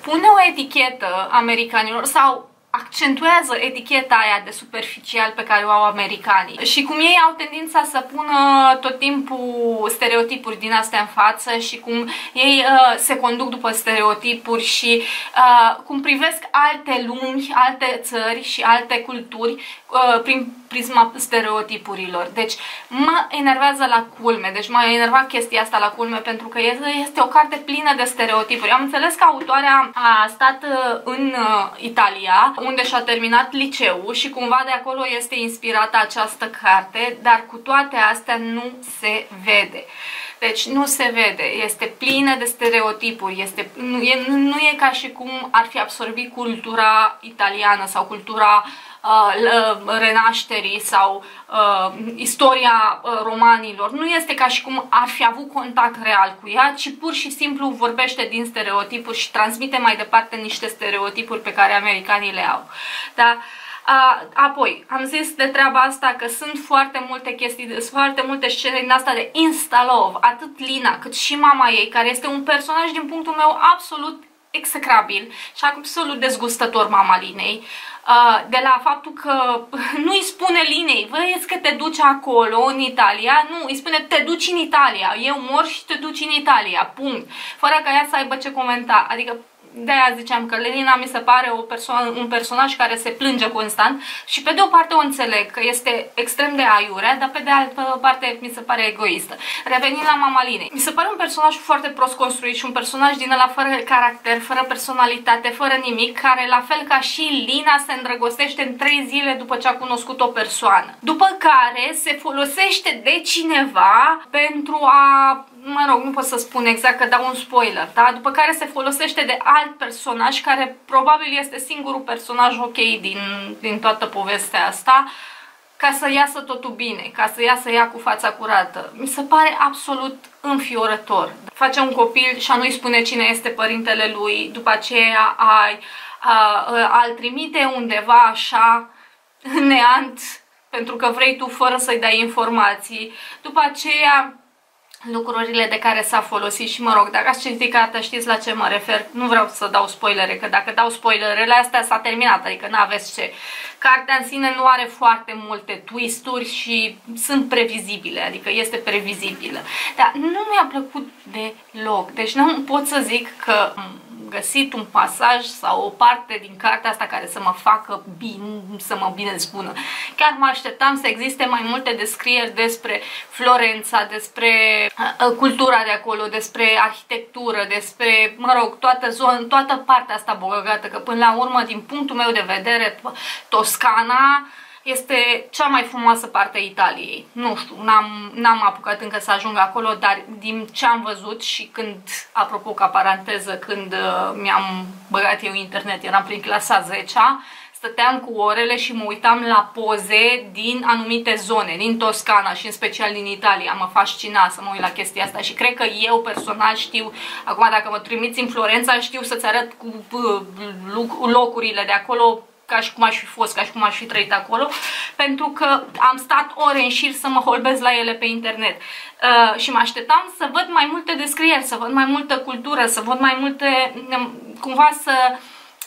pune o etichetă americanilor sau accentuează eticheta aia de superficial pe care o au americanii. Și cum ei au tendința să pună tot timpul stereotipuri din astea în față și cum ei uh, se conduc după stereotipuri și uh, cum privesc alte lumi, alte țări și alte culturi uh, prin prisma stereotipurilor. Deci mă enervează la culme, deci m-a enervat chestia asta la culme pentru că este o carte plină de stereotipuri. Am înțeles că autoarea a stat uh, în uh, Italia, unde și-a terminat liceul și cumva de acolo este inspirată această carte, dar cu toate astea nu se vede. Deci nu se vede, este plină de stereotipuri, este, nu, e, nu e ca și cum ar fi absorbit cultura italiană sau cultura uh, renașterii sau uh, istoria uh, romanilor. Nu este ca și cum ar fi avut contact real cu ea, ci pur și simplu vorbește din stereotipuri și transmite mai departe niște stereotipuri pe care americanii le au. Da? Uh, apoi, am zis de treaba asta că sunt foarte multe chestii, sunt foarte multe scene din asta de insta-love, atât Lina cât și mama ei, care este un personaj din punctul meu absolut execrabil și absolut dezgustător mama Linei, uh, de la faptul că [LAUGHS] nu îi spune Linei, vezi că te duci acolo în Italia, nu, îi spune te duci în Italia, eu mor și te duci în Italia, punct, fără ca ea să aibă ce comenta, adică de-aia ziceam că Lenina mi se pare o perso- un personaj care se plânge constant și pe de o parte o înțeleg că este extrem de aiurea, dar pe de altă parte mi se pare egoistă. Revenind la Mama Linei, mi se pare un personaj foarte prost construit și un personaj din ăla fără caracter, fără personalitate, fără nimic, care la fel ca și Lina se îndrăgostește în trei zile după ce a cunoscut o persoană. După care se folosește de cineva pentru a mă rog, nu pot să spun exact că dau un spoiler, da? După care se folosește de alt personaj care probabil este singurul personaj ok din, din toată povestea asta ca să iasă totul bine, ca să iasă ea cu fața curată. Mi se pare absolut înfiorător. Face un copil și a nu-i spune cine este părintele lui, după aceea ai, a, a-l trimite undeva așa, neant, pentru că vrei tu fără să-i dai informații. După aceea lucrurile de care s-a folosit și mă rog, dacă ați citit cartea știți la ce mă refer, nu vreau să dau spoilere, că dacă dau spoilerele astea s-a terminat, adică nu aveți ce. Cartea în sine nu are foarte multe twisturi și sunt previzibile, adică este previzibilă. Dar nu mi-a plăcut deloc, deci nu pot să zic că găsit un pasaj sau o parte din cartea asta care să mă facă bine, să mă bine spună. Chiar mă așteptam să existe mai multe descrieri despre Florența, despre uh, uh, cultura de acolo, despre arhitectură, despre, mă rog, toată zona, toată partea asta bogată, că până la urmă, din punctul meu de vedere, Toscana este cea mai frumoasă parte a Italiei. Nu știu, n-am apucat încă să ajung acolo, dar din ce am văzut și când, apropo ca paranteză, când uh, mi-am băgat eu internet, eram prin clasa 10 -a, stăteam cu orele și mă uitam la poze din anumite zone, din Toscana și în special din Italia. Mă fascina să mă uit la chestia asta și cred că eu personal știu, acum dacă mă trimiți în Florența, știu să-ți arăt cu uh, locurile de acolo ca și cum aș fi fost, ca și cum aș fi trăit acolo, pentru că am stat ore în șir să mă holbez la ele pe internet. Uh, și mă așteptam să văd mai multe descrieri, să văd mai multă cultură, să văd mai multe, um, cumva să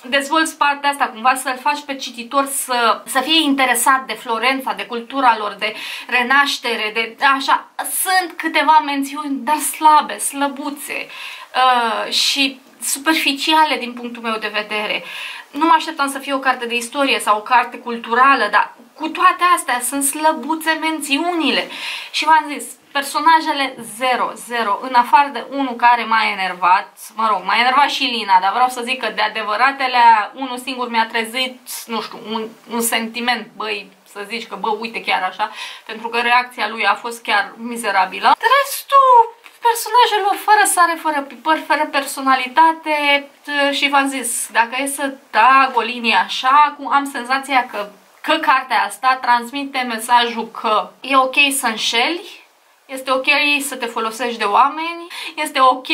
dezvolți partea asta, cumva să-l faci pe cititor să, să fie interesat de Florența, de cultura lor, de renaștere, de așa. Sunt câteva mențiuni, dar slabe, slăbuțe. Uh, și superficiale din punctul meu de vedere. Nu mă așteptam să fie o carte de istorie sau o carte culturală, dar cu toate astea sunt slăbuțe mențiunile. Și v-am zis, personajele 0, 0, în afară de unul care m-a enervat, mă rog, m-a enervat și Lina, dar vreau să zic că de adevăratele, unul singur mi-a trezit, nu știu, un, un sentiment, băi, să zici că, bă, uite chiar așa, pentru că reacția lui a fost chiar mizerabilă. Restul personajelor fără sare, fără pipări, fără personalitate și v-am zis, dacă e să trag o linie așa, am senzația că, că cartea asta transmite mesajul că e ok să înșeli, este ok să te folosești de oameni, este ok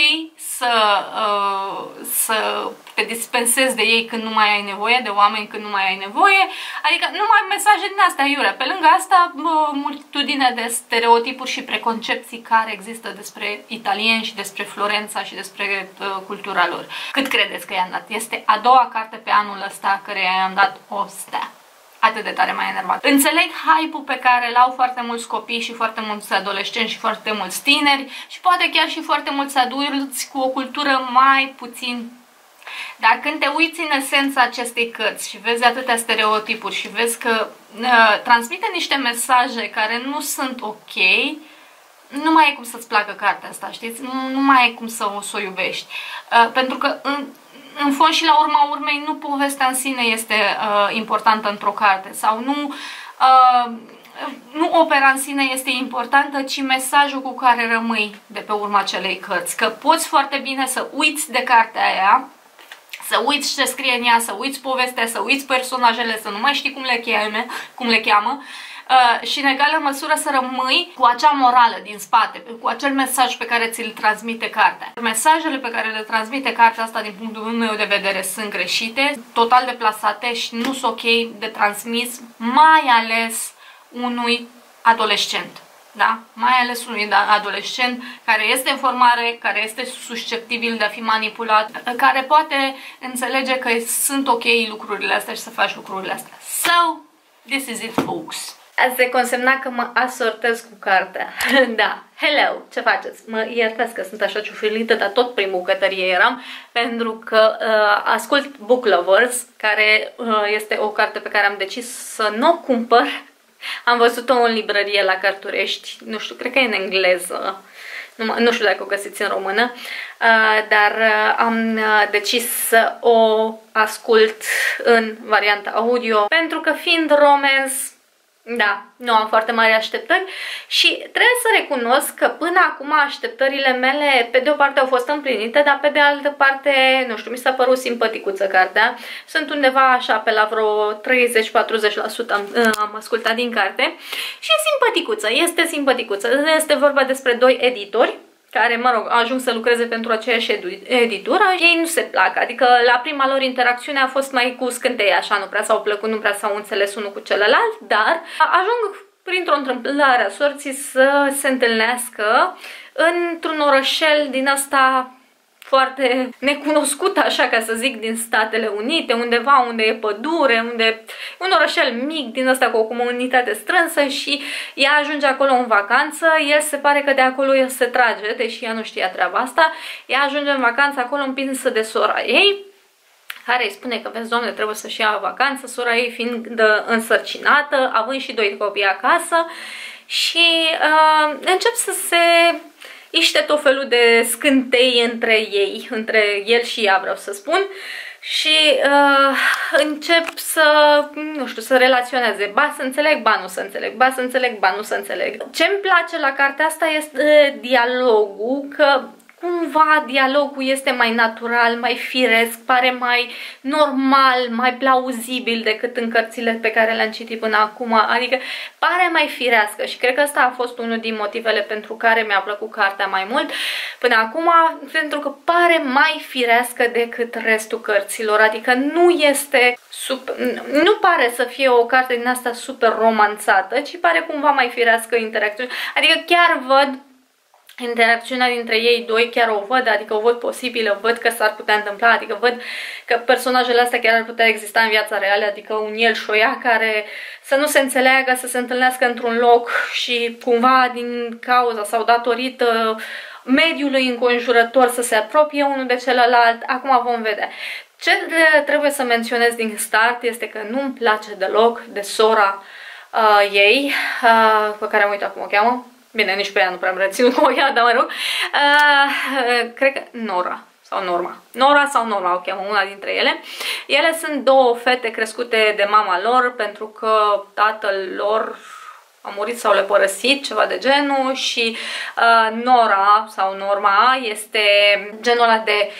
să, uh, să te dispensezi de ei când nu mai ai nevoie, de oameni când nu mai ai nevoie, adică numai mesaje din astea iure. Pe lângă asta, uh, multitudine de stereotipuri și preconcepții care există despre italieni și despre Florența și despre uh, cultura lor. Cât credeți că i-am dat? Este a doua carte pe anul ăsta care i-am dat o stea atât de tare m-a enervat. Înțeleg hype-ul pe care l-au foarte mulți copii și foarte mulți adolescenți și foarte mulți tineri și poate chiar și foarte mulți adulți cu o cultură mai puțin dar când te uiți în esența acestei cărți și vezi atâtea stereotipuri și vezi că uh, transmite niște mesaje care nu sunt ok, nu mai e cum să-ți placă cartea asta, știți? Nu, nu mai e cum să o, să o iubești. Uh, pentru că în, în fond și la urma urmei nu povestea în sine este uh, importantă într-o carte sau nu, uh, nu opera în sine este importantă, ci mesajul cu care rămâi de pe urma acelei cărți. Că poți foarte bine să uiți de cartea aia, să uiți ce scrie în ea, să uiți povestea, să uiți personajele, să nu mai știi cum le cheamă, cum le cheamă Uh, și în egală măsură să rămâi cu acea morală din spate, cu acel mesaj pe care ți-l transmite cartea. Mesajele pe care le transmite cartea asta din punctul meu de vedere sunt greșite, total deplasate și nu sunt ok de transmis, mai ales unui adolescent. Da? Mai ales unui adolescent care este în formare, care este susceptibil de a fi manipulat, care poate înțelege că sunt ok lucrurile astea și să faci lucrurile astea. So, this is it, folks. Se consemna că mă asortez cu cartea. [LAUGHS] da. Hello, ce faceți? Mă iertați că sunt așa ciufilită, dar tot prin bucătărie eram, pentru că uh, ascult Book Lovers, care uh, este o carte pe care am decis să nu o cumpăr. [LAUGHS] Am văzut-o în librărie la Carturești, nu știu, cred că e în engleză, nu, nu știu dacă o găsiți în română, uh, dar uh, am uh, decis să o ascult în varianta audio, pentru că fiind romance, da, nu am foarte mari așteptări și trebuie să recunosc că până acum așteptările mele pe de o parte au fost împlinite, dar pe de altă parte, nu știu, mi s-a părut simpaticuță cartea. Sunt undeva așa pe la vreo 30-40% am, am ascultat din carte și e simpaticuță, este simpaticuță. Este vorba despre doi editori care, mă rog, ajuns să lucreze pentru aceeași editură, ei nu se plac, adică la prima lor interacțiune a fost mai cu scânteie, așa, nu prea s-au plăcut, nu prea s-au înțeles unul cu celălalt, dar ajung printr-o întâmplare a sorții să se întâlnească într-un orășel din asta foarte necunoscută, așa ca să zic, din Statele Unite, undeva unde e pădure, unde e un orășel mic din ăsta cu o comunitate strânsă și ea ajunge acolo în vacanță, el se pare că de acolo el se trage, deși ea nu știa treaba asta, ea ajunge în vacanță acolo împinsă de sora ei, care îi spune că, vezi, domnule, trebuie să-și ia vacanță, sora ei fiind însărcinată, având și doi copii acasă și uh, încep să se iște tot felul de scântei între ei, între el și ea, vreau să spun, și uh, încep să, nu știu, să relaționeze. Ba să înțeleg, ba nu să înțeleg, ba să înțeleg, ba nu să înțeleg. Ce-mi place la cartea asta este dialogul, că cumva dialogul este mai natural, mai firesc, pare mai normal, mai plauzibil decât în cărțile pe care le-am citit până acum, adică pare mai firească și cred că asta a fost unul din motivele pentru care mi-a plăcut cartea mai mult până acum, pentru că pare mai firească decât restul cărților, adică nu este super, nu pare să fie o carte din asta super romanțată, ci pare cumva mai firească interacțiune, adică chiar văd interacțiunea dintre ei doi chiar o văd, adică o văd posibilă, văd că s-ar putea întâmpla, adică văd că personajele astea chiar ar putea exista în viața reală, adică un el și o ea care să nu se înțeleagă, să se întâlnească într-un loc și cumva din cauza sau datorită mediului înconjurător să se apropie unul de celălalt. Acum vom vedea. Ce trebuie să menționez din start este că nu-mi place deloc de sora uh, ei, uh, pe care am uitat cum o cheamă. Bine, nici pe ea nu prea am reținut cum o cheamă, dar mă rog. Uh, cred că Nora sau Norma. Nora sau Norma o cheamă, una dintre ele. Ele sunt două fete crescute de mama lor pentru că tatăl lor a murit sau le părăsit, ceva de genul și uh, Nora sau Norma este genul ăla de uh,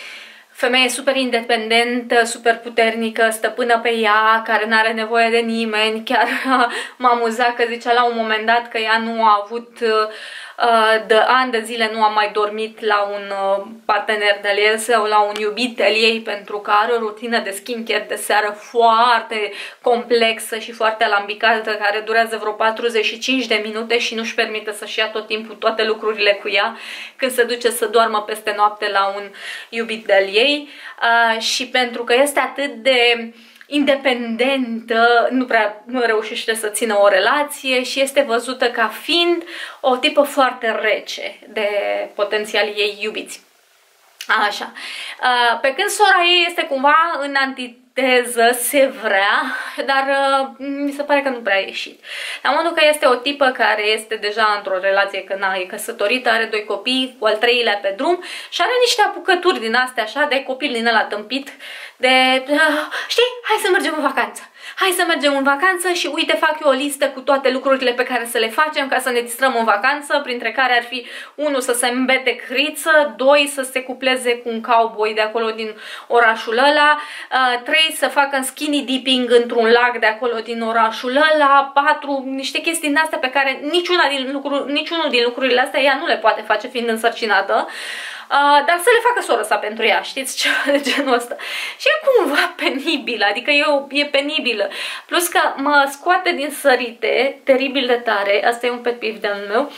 femeie super independentă, super puternică, stăpână pe ea, care nu are nevoie de nimeni. Chiar [LAUGHS] m-a amuzat că zicea la un moment dat că ea nu a avut Uh, de ani de zile nu am mai dormit la un uh, partener de el sau la un iubit de ei pentru că are o rutină de skincare de seară foarte complexă și foarte alambicată care durează vreo 45 de minute și nu-și permite să-și ia tot timpul toate lucrurile cu ea când se duce să doarmă peste noapte la un iubit de ei. Uh, și pentru că este atât de independentă, nu prea nu reușește să țină o relație și este văzută ca fiind o tipă foarte rece de potențialii ei iubiți. Așa. Pe când sora ei este cumva în anti teză se vrea, dar uh, mi se pare că nu prea a ieșit. La modul că este o tipă care este deja într-o relație că na, e căsătorită, are doi copii, cu al treilea pe drum și are niște apucături din astea așa de copil din ăla tâmpit, de uh, știi, hai să mergem în vacanță hai să mergem în vacanță și uite fac eu o listă cu toate lucrurile pe care să le facem ca să ne distrăm în vacanță, printre care ar fi unul să se îmbete criță, doi să se cupleze cu un cowboy de acolo din orașul ăla, uh, trei să facă în skinny dipping într-un lac de acolo din orașul ăla, patru niște chestii din astea pe care niciuna din lucru, niciunul din lucrurile astea ea nu le poate face fiind însărcinată. Uh, dar să le facă sora sa pentru ea, știți, ceva [LAUGHS] de genul ăsta. Și e cumva [LAUGHS] penibilă, adică e, e penibilă. Plus că mă scoate din sărite, teribil de tare, asta e un pet piv de-al meu, uh,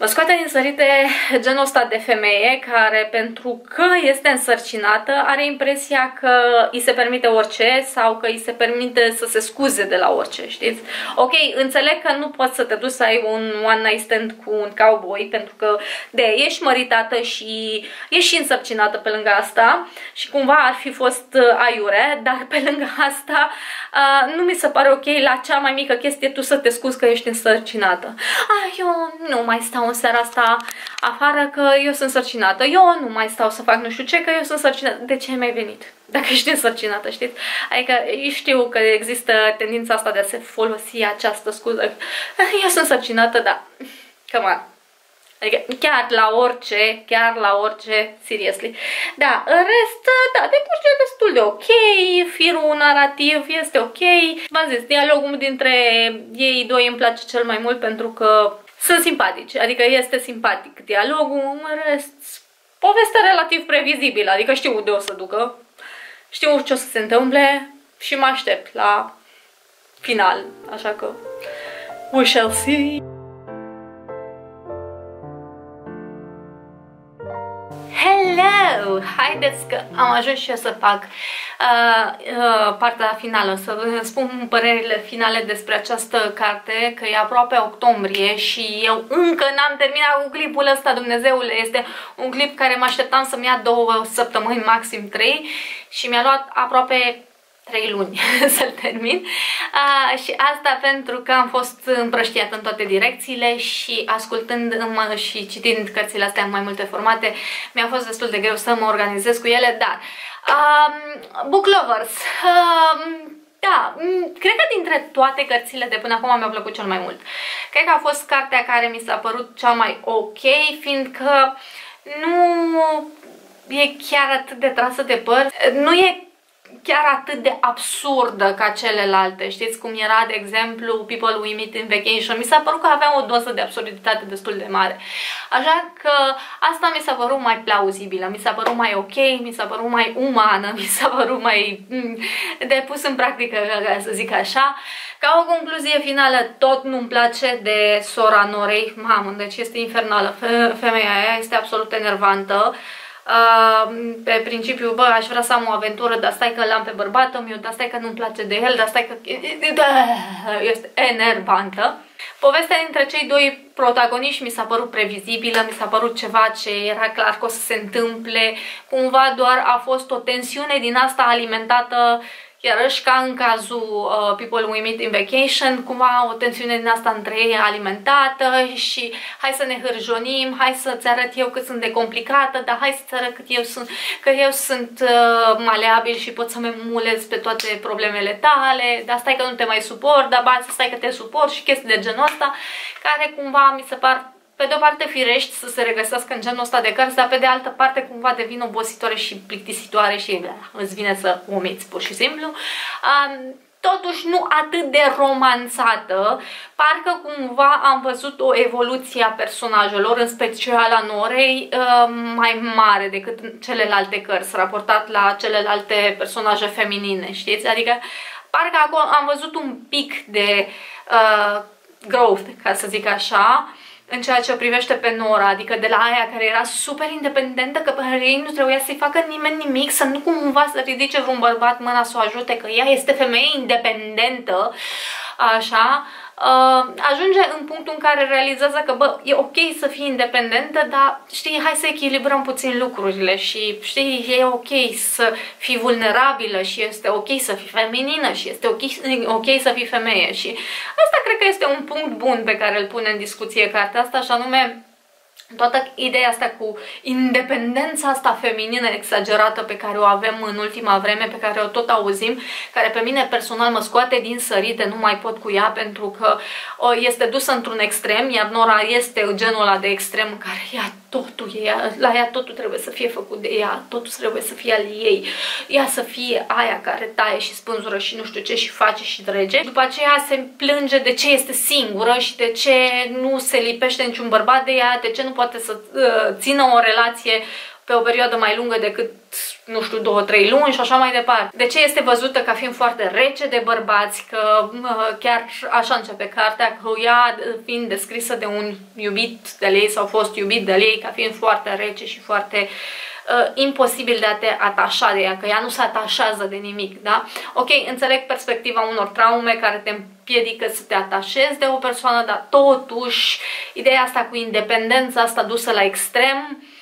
Mă scoate din sărite genul ăsta de femeie care pentru că este însărcinată are impresia că îi se permite orice sau că îi se permite să se scuze de la orice, știți? Ok, înțeleg că nu poți să te duci să ai un one night stand cu un cowboy pentru că de ești măritată și ești și însărcinată pe lângă asta și cumva ar fi fost uh, aiure, dar pe lângă asta uh, nu mi se pare ok la cea mai mică chestie tu să te scuzi că ești însărcinată. Ah, eu nu mai stau în seara asta afară că eu sunt sărcinată. Eu nu mai stau să fac nu știu ce, că eu sunt sărcinată. De ce ai mai venit? [LAUGHS] Dacă ești însărcinată, știți? Adică știu că există tendința asta de a se folosi această scuză. [LAUGHS] Eu sunt sărcinată, da. Come on. Adică chiar la orice, chiar la orice, seriously. Da, în rest, da, decurge destul de ok, firul narrativ este ok. V-am zis, dialogul dintre ei doi îmi place cel mai mult pentru că sunt simpatici, adică este simpatic dialogul, în rest, povestea relativ previzibilă, adică știu unde o să ducă, știu ce o să se întâmple și mă aștept la final, așa că we shall see. Hello! Haideți că am ajuns și eu să fac uh, uh, partea finală, să spun părerile finale despre această carte, că e aproape octombrie și eu încă n-am terminat cu clipul ăsta, Dumnezeule, este un clip care mă așteptam să-mi ia două săptămâni, maxim trei și mi-a luat aproape trei luni [LAUGHS] să-l termin a, și asta pentru că am fost împrăștiată în toate direcțiile și ascultând și citind cărțile astea în mai multe formate mi-a fost destul de greu să mă organizez cu ele, dar um, Book Lovers um, da, cred că dintre toate cărțile de până acum mi-a plăcut cel mai mult. Cred că a fost cartea care mi s-a părut cea mai ok, fiindcă nu e chiar atât de trasă de păr, nu e chiar atât de absurdă ca celelalte. Știți cum era, de exemplu, People We Meet in Vacation? Mi s-a părut că avea o doză de absurditate destul de mare. Așa că asta mi s-a părut mai plauzibilă, mi s-a părut mai ok, mi s-a părut mai umană, [LAUGHS] mi s-a părut mai mm, de pus în practică, ca să zic așa. Ca o concluzie finală, tot nu-mi place de sora Norei. Mamă, deci este infernală. Femeia aia este absolut enervantă. Uh, pe principiu, bă, aș vrea să am o aventură, dar stai că l-am pe bărbatul meu, dar stai că nu-mi place de el, dar stai că... Este enervantă. Povestea dintre cei doi protagoniști mi s-a părut previzibilă, mi s-a părut ceva ce era clar că o să se întâmple, cumva doar a fost o tensiune din asta alimentată Iarăși, ca în cazul uh, People We Meet in Vacation, cumva o tensiune din asta între ei alimentată și hai să ne hârjonim, hai să-ți arăt eu cât sunt de complicată, dar hai să-ți arăt cât eu sunt, că eu sunt uh, maleabil și pot să mă mulez pe toate problemele tale, dar stai că nu te mai suport, dar ba, stai că te suport și chestii de genul ăsta, care cumva mi se par pe de o parte firești să se regăsească în genul ăsta de cărți, dar pe de altă parte cumva devin obositoare și plictisitoare și bla, îți vine să omiți pur și simplu. Um, totuși nu atât de romanțată, parcă cumva am văzut o evoluție a personajelor, în special a Norei, mai mare decât celelalte cărți, raportat la celelalte personaje feminine, știți? Adică parcă acolo am văzut un pic de uh, growth, ca să zic așa, în ceea ce privește pe Nora, adică de la aia care era super independentă, că pe ei nu trebuia să-i facă nimeni nimic, să nu cumva să ridice vreun bărbat mâna să o ajute, că ea este femeie independentă, așa, uh, ajunge în punctul în care realizează că, bă, e ok să fii independentă, dar, știi, hai să echilibrăm puțin lucrurile și, știi, e ok să fii vulnerabilă și este ok să fii feminină și este ok, ok să fii femeie și asta cred că este un punct bun pe care îl pune în discuție cartea asta și anume toată ideea asta cu independența asta feminină exagerată pe care o avem în ultima vreme, pe care o tot auzim, care pe mine personal mă scoate din sărite, nu mai pot cu ea pentru că este dusă într-un extrem, iar Nora este genul ăla de extrem care ia totul, ea, la ea totul trebuie să fie făcut de ea, totul trebuie să fie al ei, ea să fie aia care taie și spânzură și nu știu ce și face și drege. După aceea se plânge de ce este singură și de ce nu se lipește niciun bărbat de ea, de ce nu poate să uh, țină o relație pe o perioadă mai lungă decât, nu știu, două, trei luni și așa mai departe. De ce este văzută ca fiind foarte rece de bărbați, că uh, chiar așa începe cartea, că ea fiind descrisă de un iubit de ei sau fost iubit de ei ca fiind foarte rece și foarte uh, imposibil de a te atașa de ea, că ea nu se atașează de nimic, da? Ok, înțeleg perspectiva unor traume care te împiedică să te atașezi de o persoană, dar totuși ideea asta cu independența asta dusă la extrem te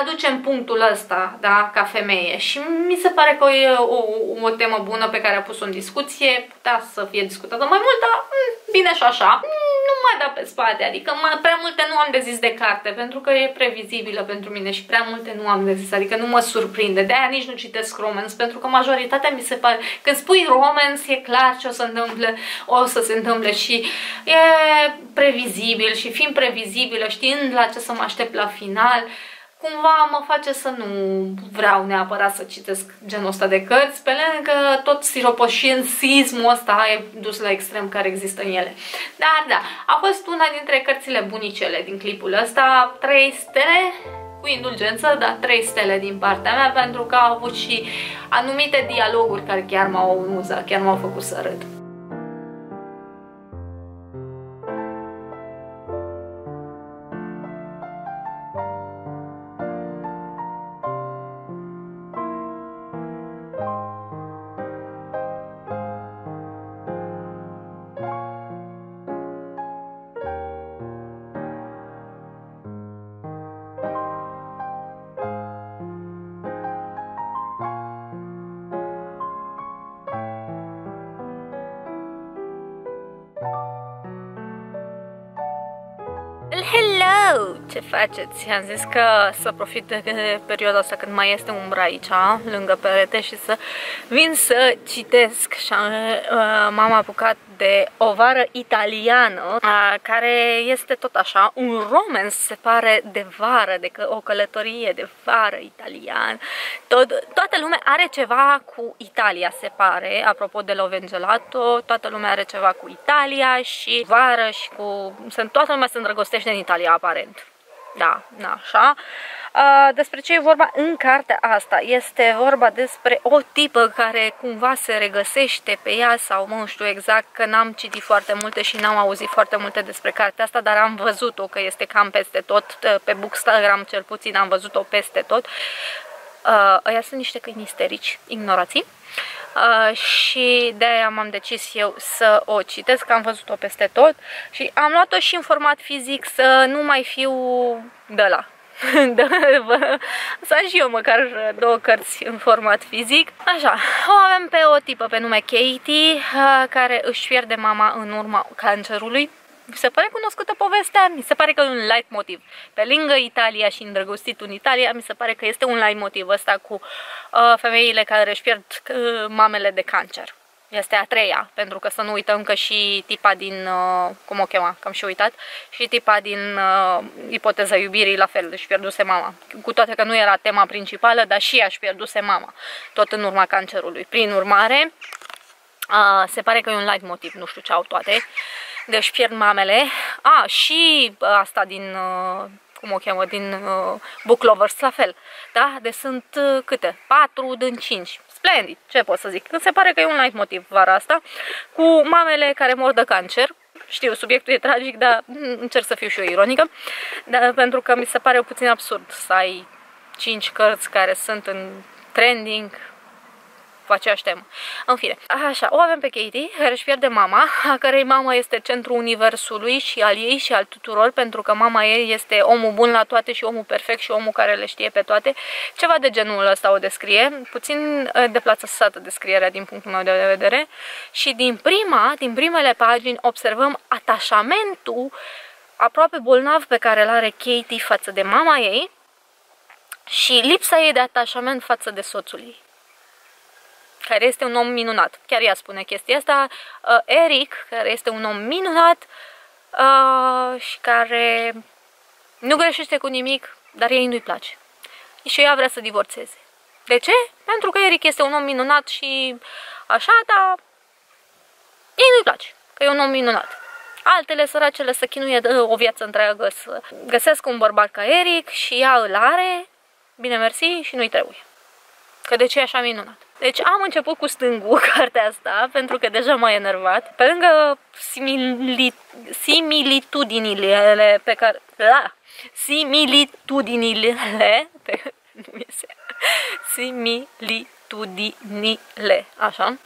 aduce în punctul ăsta, da, ca femeie. Și mi se pare că e o, o temă bună pe care a pus-o în discuție, putea să fie discutată mai mult, dar mm, bine și așa, mm, nu mai da pe spate, adică mai, prea multe nu am de zis de carte, pentru că e previzibilă pentru mine și prea multe nu am de zis, adică nu mă surprinde, de aia nici nu citesc romans, pentru că majoritatea mi se pare, când spui romans e clar ce o să întâmple, o să se întâmple și e previzibil și fiind previzibilă, știind la ce să mă aștept la final, cumva mă face să nu vreau neapărat să citesc genul ăsta de cărți, pe lângă tot siropoșiensismul ăsta e dus la extrem care există în ele. Dar da, a fost una dintre cărțile bunicele din clipul ăsta, 3 stele, cu indulgență, dar 3 stele din partea mea, pentru că au avut și anumite dialoguri care chiar m-au amuzat, chiar m-au făcut să râd. Faceți? Am zis că să profit de perioada asta când mai este umbră aici, lângă perete și să vin să citesc și uh, m-am apucat de o vară italiană care este tot așa un romance se pare de vară, de o călătorie de vară italian. Tot, toată lumea are ceva cu Italia se pare, apropo de Lovengelato, toată lumea are ceva cu Italia și vară și cu... Toată lumea se îndrăgostește în Italia aparent. Da, na, așa. Despre ce e vorba în cartea asta? Este vorba despre o tipă care cumva se regăsește pe ea sau nu știu exact că n-am citit foarte multe și n-am auzit foarte multe despre cartea asta, dar am văzut-o că este cam peste tot, pe Bookstagram cel puțin am văzut-o peste tot. Uh, ăia sunt niște câini isterici, ignorații. Uh, și de-aia m-am decis eu să o citesc, am văzut-o peste tot și am luat-o și în format fizic să nu mai fiu de la. [LAUGHS] să am și eu măcar două cărți în format fizic. Așa, o avem pe o tipă pe nume Katie, uh, care își pierde mama în urma cancerului mi se pare cunoscută povestea, mi se pare că e un light motiv. Pe lângă Italia și îndrăgostit în Italia, mi se pare că este un light motiv ăsta cu uh, femeile care își pierd uh, mamele de cancer. Este a treia, pentru că să nu uităm că și tipa din, uh, cum o chema, că am și uitat, și tipa din uh, ipoteza iubirii la fel, își pierduse mama. Cu toate că nu era tema principală, dar și ea își pierduse mama, tot în urma cancerului. Prin urmare, uh, se pare că e un light motiv, nu știu ce au toate deci pierd mamele. A, și asta din, uh, cum o cheamă, din uh, Book Lovers, la fel. Da? Deci sunt uh, câte? 4 din 5. Splendid, ce pot să zic. Se pare că e un light motiv vara asta, cu mamele care mor de cancer. Știu, subiectul e tragic, dar încerc să fiu și eu ironică, dar, pentru că mi se pare puțin absurd să ai 5 cărți care sunt în trending, cu aceeași temă. În fine, așa, o avem pe Katie, care își pierde mama, a cărei mama este centrul universului și al ei și al tuturor, pentru că mama ei este omul bun la toate și omul perfect și omul care le știe pe toate. Ceva de genul ăsta o descrie, puțin ă, deplasată descrierea din punctul meu de vedere. Și din prima, din primele pagini, observăm atașamentul aproape bolnav pe care îl are Katie față de mama ei, și lipsa ei de atașament față de soțul ei care este un om minunat. Chiar ea spune chestia asta. Uh, Eric, care este un om minunat uh, și care nu greșește cu nimic, dar ei nu-i place. Și ea vrea să divorțeze. De ce? Pentru că Eric este un om minunat și așa, dar ei nu-i place, că e un om minunat. Altele săracele să chinuie o viață întreagă să găsească un bărbat ca Eric și ea îl are, bine mersi, și nu-i trebuie. Că de ce e așa minunat? Deci am început cu stângul [LAUGHS] cartea asta, pentru că deja m-a enervat. Pe lângă simili, similitudinile pe care... La, similitudinile pe, [LAUGHS] nu se, similitudinile, așa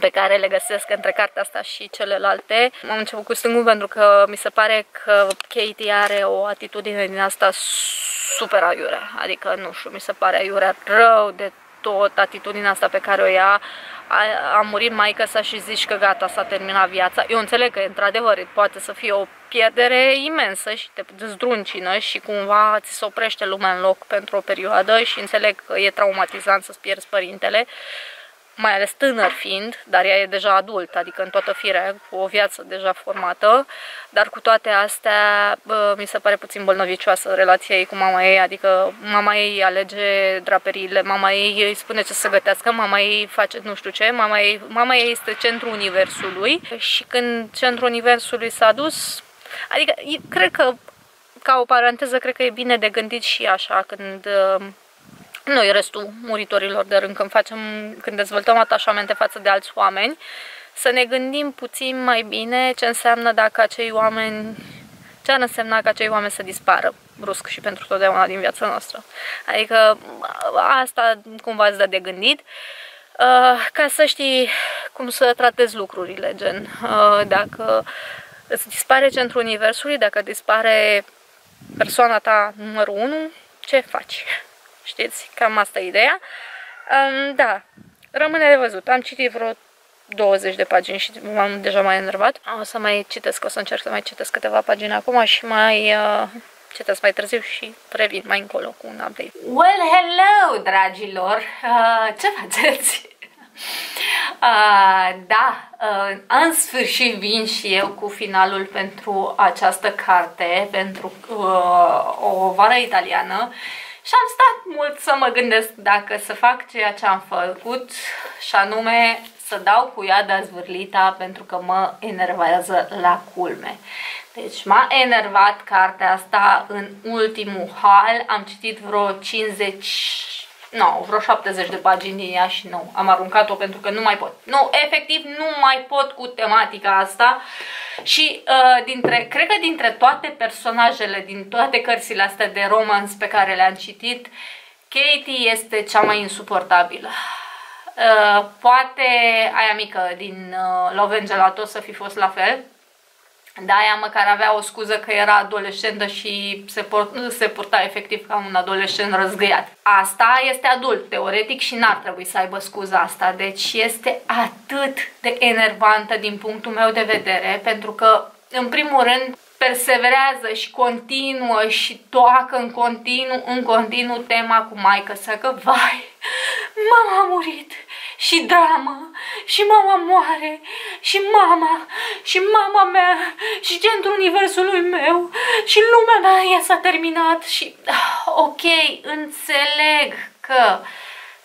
pe care le găsesc între cartea asta și celelalte. Am început cu stângul pentru că mi se pare că Katie are o atitudine din asta super aiurea. Adică, nu știu, mi se pare aiurea rău de tot atitudinea asta pe care o ia, a, a murit maica sa și zici că gata, s-a terminat viața. Eu înțeleg că, într-adevăr, poate să fie o pierdere imensă și te zdruncină și cumva ți se oprește lumea în loc pentru o perioadă și înțeleg că e traumatizant să-ți pierzi părintele, uh, mai ales tânăr fiind, dar ea e deja adult, adică în toată firea, cu o viață deja formată, dar cu toate astea bă, mi se pare puțin bolnăvicioasă relația ei cu mama ei, adică mama ei alege draperiile, mama ei îi spune ce să gătească, mama ei face nu știu ce, mama ei, mama ei este centrul universului. Și când centrul universului s-a dus, adică cred că ca o paranteză, cred că e bine de gândit și așa când noi, restul muritorilor de rând, când, facem, când dezvoltăm atașamente față de alți oameni, să ne gândim puțin mai bine ce înseamnă dacă acei oameni, ce ar însemna ca acei oameni să dispară brusc și pentru totdeauna din viața noastră. Adică asta cumva îți dă de gândit uh, ca să știi cum să tratezi lucrurile, gen uh, dacă îți dispare centrul universului, dacă dispare persoana ta numărul 1, ce faci? Știți? Cam asta e ideea. Um, da, rămâne de văzut. Am citit vreo 20 de pagini și m-am deja mai enervat. O să mai citesc, o să încerc să mai citesc câteva pagini acum și mai uh, citesc mai târziu și revin mai încolo cu un update. Well, hello, dragilor! Uh, ce faceți? [LAUGHS] Uh, da, uh, în sfârșit vin și eu cu finalul pentru această carte, pentru uh, o vară italiană și am stat mult să mă gândesc dacă să fac ceea ce am făcut și anume să dau cu ea de zvârlita pentru că mă enervează la culme. Deci m-a enervat cartea asta în ultimul hal, am citit vreo 50 nu, vreo 70 de pagini din ea și nu, am aruncat-o pentru că nu mai pot. Nu, efectiv nu mai pot cu tematica asta și uh, dintre, cred că dintre toate personajele, din toate cărțile astea de romans pe care le-am citit, Katie este cea mai insuportabilă. Uh, poate aia mică din uh, Love and Gelato să fi fost la fel. Da, aia măcar avea o scuză că era adolescentă și se, port, se purta efectiv ca un adolescent răzgâiat. Asta este adult, teoretic, și n-ar trebui să aibă scuza asta. Deci este atât de enervantă din punctul meu de vedere, pentru că, în primul rând, perseverează și continuă și toacă în continuu, în continuu tema cu maică să că, vai, mama a murit și dramă și mama moare și mama și mama mea și centrul universului meu și lumea mea s-a terminat și ah, ok, înțeleg că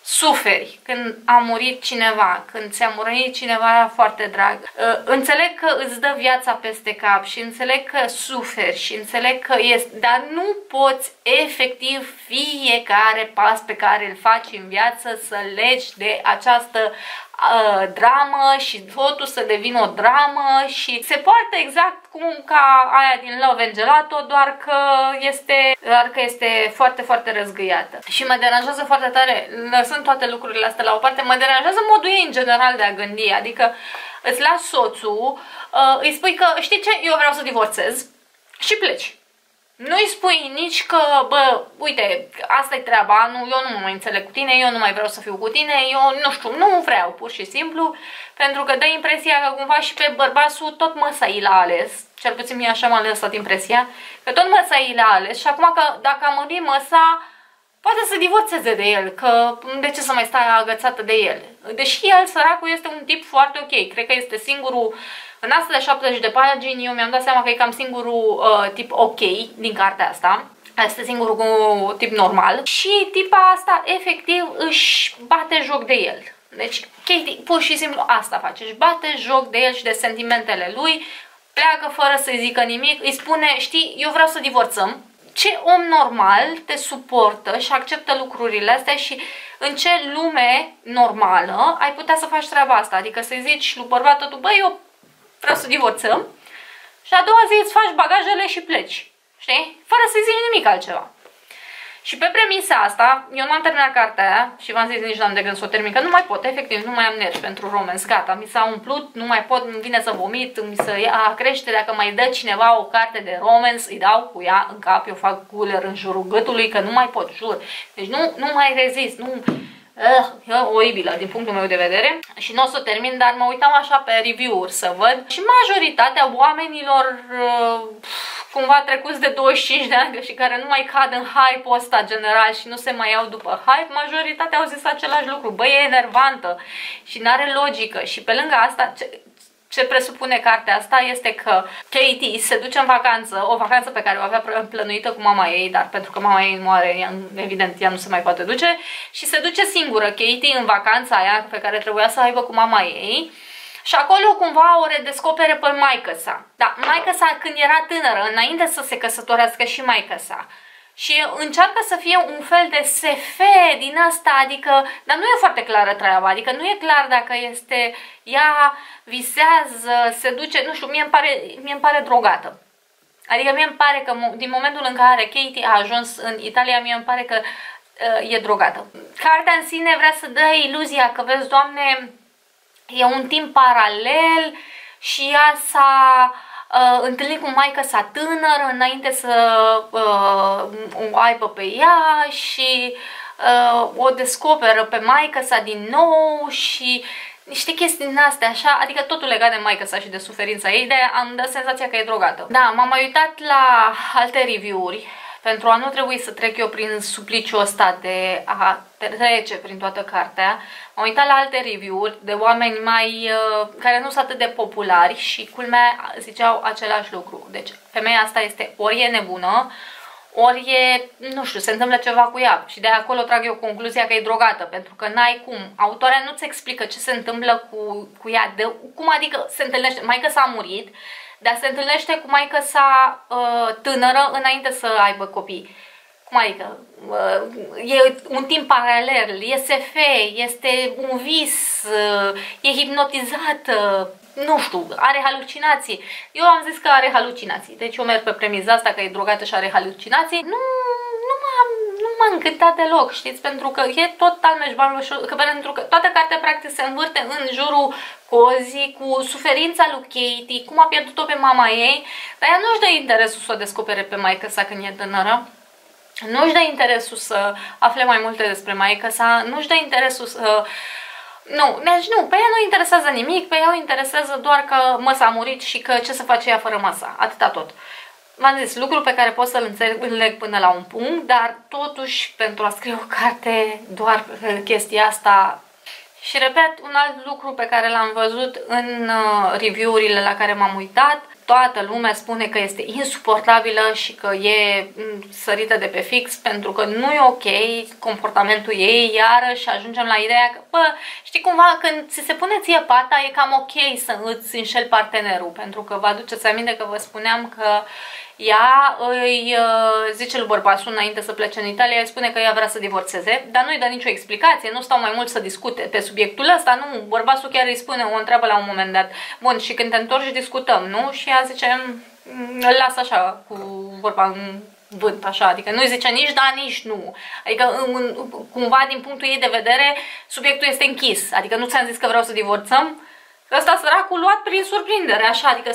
suferi când a murit cineva, când ți-a murit cineva foarte drag. Uh, înțeleg că îți dă viața peste cap și înțeleg că suferi și înțeleg că este, dar nu poți efectiv fiecare pas pe care îl faci în viață să legi de această uh, dramă și totul să devină o dramă și se poartă exact cum ca aia din Love and Gelato, doar că este, doar că este foarte, foarte răzgâiată. Și mă deranjează foarte tare, lăsând toate lucrurile astea la o parte, mă deranjează modul ei în general de a gândi, adică îți lași soțul, uh, îi spui că, știi ce, eu vreau să divorțez și pleci. Nu-i spui nici că, bă, uite, asta e treaba, nu, eu nu mă mai înțeleg cu tine, eu nu mai vreau să fiu cu tine, eu nu știu, nu vreau, pur și simplu, pentru că dă impresia că cumva și pe bărbatul tot măsai l-a ales, cel puțin mie așa m-a lăsat impresia, că tot măsai l-a ales și acum că dacă a murit măsa, poate să divorțeze de el, că de ce să mai stai agățată de el. Deși el, săracul, este un tip foarte ok, cred că este singurul în asta de 70 de pagini eu mi-am dat seama că e cam singurul uh, tip ok din cartea asta. Este singurul cu tip normal. Și tipa asta efectiv își bate joc de el. Deci Katie pur și simplu asta face. Își bate joc de el și de sentimentele lui. Pleacă fără să-i zică nimic. Îi spune, știi, eu vreau să divorțăm. Ce om normal te suportă și acceptă lucrurile astea și în ce lume normală ai putea să faci treaba asta. Adică să-i zici lui bărbatul tu, băi, eu vreau să divorțăm și a doua zi îți faci bagajele și pleci. Știi? Fără să zici nimic altceva. Și pe premisa asta, eu nu am terminat cartea aia și v-am zis nici n-am de gând să o termin, că nu mai pot, efectiv, nu mai am nervi pentru romans, gata, mi s-a umplut, nu mai pot, îmi vine să vomit, mi să ia crește, dacă mai dă cineva o carte de romans, îi dau cu ea în cap, eu fac guler în jurul gâtului, că nu mai pot, jur. Deci nu, nu mai rezist, nu, uh, oribilă din punctul meu de vedere. Și nu o să termin, dar mă uitam așa pe review-uri să văd. Și majoritatea oamenilor uh, cumva trecuți de 25 de ani și care nu mai cad în hype-ul ăsta general și nu se mai iau după hype, majoritatea au zis același lucru. Băi, e enervantă și n-are logică. Și pe lângă asta, ce, ce presupune cartea asta este că Katie se duce în vacanță, o vacanță pe care o avea plănuită cu mama ei, dar pentru că mama ei moare, evident, ea nu se mai poate duce, și se duce singură Katie în vacanța aia pe care trebuia să aibă cu mama ei, și acolo cumva o redescopere pe maică sa. Da, maică sa când era tânără, înainte să se căsătorească și maică sa și încearcă să fie un fel de SF din asta, adică, dar nu e foarte clară treaba, adică nu e clar dacă este, ea visează, se duce, nu știu, mie îmi pare, mie îmi pare drogată. Adică mie îmi pare că din momentul în care Katie a ajuns în Italia, mie îmi pare că uh, e drogată. Cartea în sine vrea să dă iluzia că, vezi, Doamne, e un timp paralel și ea s-a uh, întâlnit cu maica sa tânără înainte să uh, o aibă pe ea și uh, o descoperă pe maica sa din nou și niște chestii din astea așa, adică totul legat de maica sa și de suferința ei, de am dat senzația că e drogată. Da, m-am mai uitat la alte review-uri pentru a nu trebui să trec eu prin supliciul ăsta de a trece prin toată cartea, am uitat la alte review-uri de oameni mai uh, care nu sunt atât de populari și culmea ziceau același lucru. Deci femeia asta este ori e nebună, ori e, nu știu, se întâmplă ceva cu ea și de acolo trag eu concluzia că e drogată, pentru că n-ai cum. Autoarea nu-ți explică ce se întâmplă cu, cu ea, de, cum adică se întâlnește, mai că s-a murit, dar se întâlnește cu maică sa uh, tânără înainte să aibă copii. Cum adică? Uh, e un timp paralel, e SF, este un vis, uh, e hipnotizată, nu știu, are halucinații. Eu am zis că are halucinații, deci eu merg pe premiza asta că e drogată și are halucinații. Nu, nu m-a, nu m-a încântat deloc, știți, pentru că e total meșbalbășul, că pentru că toată cartea practic se învârte în jurul Cozi, cu suferința lui Katie, cum a pierdut-o pe mama ei, dar ea nu-și dă interesul să o descopere pe maică sa când e tânără. Nu-și dă interesul să afle mai multe despre maică sa, nu-și dă interesul să... Nu, deci nu, pe ea nu interesează nimic, pe ea o interesează doar că măsa a murit și că ce să face ea fără măsa, atâta tot. V-am zis, lucru pe care pot să-l înțeleg până la un punct, dar totuși pentru a scrie o carte doar chestia asta și repet, un alt lucru pe care l-am văzut în uh, review-urile la care m-am uitat, toată lumea spune că este insuportabilă și că e mm, sărită de pe fix pentru că nu e ok comportamentul ei, iarăși ajungem la ideea că, bă, știi cumva, când ți se pune ție pata, e cam ok să îți înșel partenerul, pentru că vă aduceți aminte că vă spuneam că ea îi uh, zice lui bărbatul înainte să plece în Italia, îi spune că ea vrea să divorțeze, dar nu-i dă nicio explicație, nu stau mai mult să discute pe subiectul ăsta, nu, bărbatul chiar îi spune, o întreabă la un moment dat, bun, și când te întorci discutăm, nu? Și ea zice, mm, îl las așa, cu vorba în vânt, așa, adică nu-i zice nici da, nici nu. Adică, în, cumva, din punctul ei de vedere, subiectul este închis. Adică nu ți-am zis că vreau să divorțăm? Ăsta săracul luat prin surprindere, așa, adică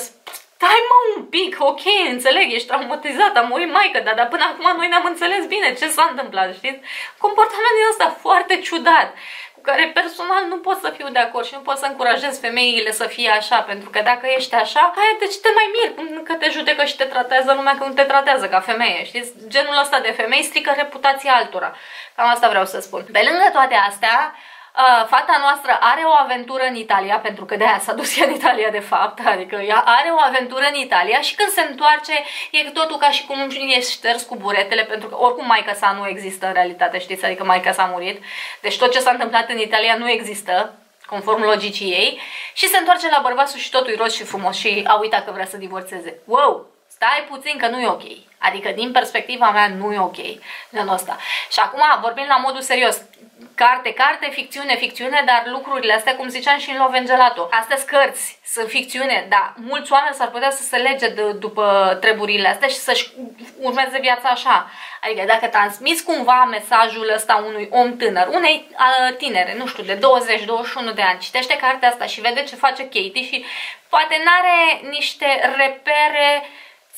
stai mă un pic, ok, înțeleg, ești traumatizat, a murit maică, dar, dar până acum noi ne-am înțeles bine ce s-a întâmplat, știți? Comportamentul ăsta foarte ciudat, cu care personal nu pot să fiu de acord și nu pot să încurajez femeile să fie așa, pentru că dacă ești așa, hai, de ce te mai miri că te judecă și te tratează lumea că nu te tratează ca femeie, știți? Genul ăsta de femei strică reputația altora. Cam asta vreau să spun. Pe lângă toate astea, Uh, fata noastră are o aventură în Italia, pentru că de-aia s-a dus ea în Italia de fapt, [LAUGHS] adică ea are o aventură în Italia și când se întoarce e totul ca și cum e șters cu buretele, pentru că oricum maica sa nu există în realitate, știți, adică maica s-a murit, deci tot ce s-a întâmplat în Italia nu există, conform logicii ei, și se întoarce la bărbatul și totul e rost și frumos și a uitat că vrea să divorțeze. Wow! Stai puțin că nu e ok. Adică din perspectiva mea nu e ok genul ăsta. Și acum vorbim la modul serios carte, carte, ficțiune, ficțiune, dar lucrurile astea, cum ziceam și în Love Gelato, astea cărți, sunt ficțiune, dar mulți oameni s-ar putea să se lege de, după treburile astea și să-și urmeze viața așa. Adică dacă transmis cumva mesajul ăsta unui om tânăr, unei tinere, nu știu, de 20-21 de ani, citește cartea asta și vede ce face Katie și poate n-are niște repere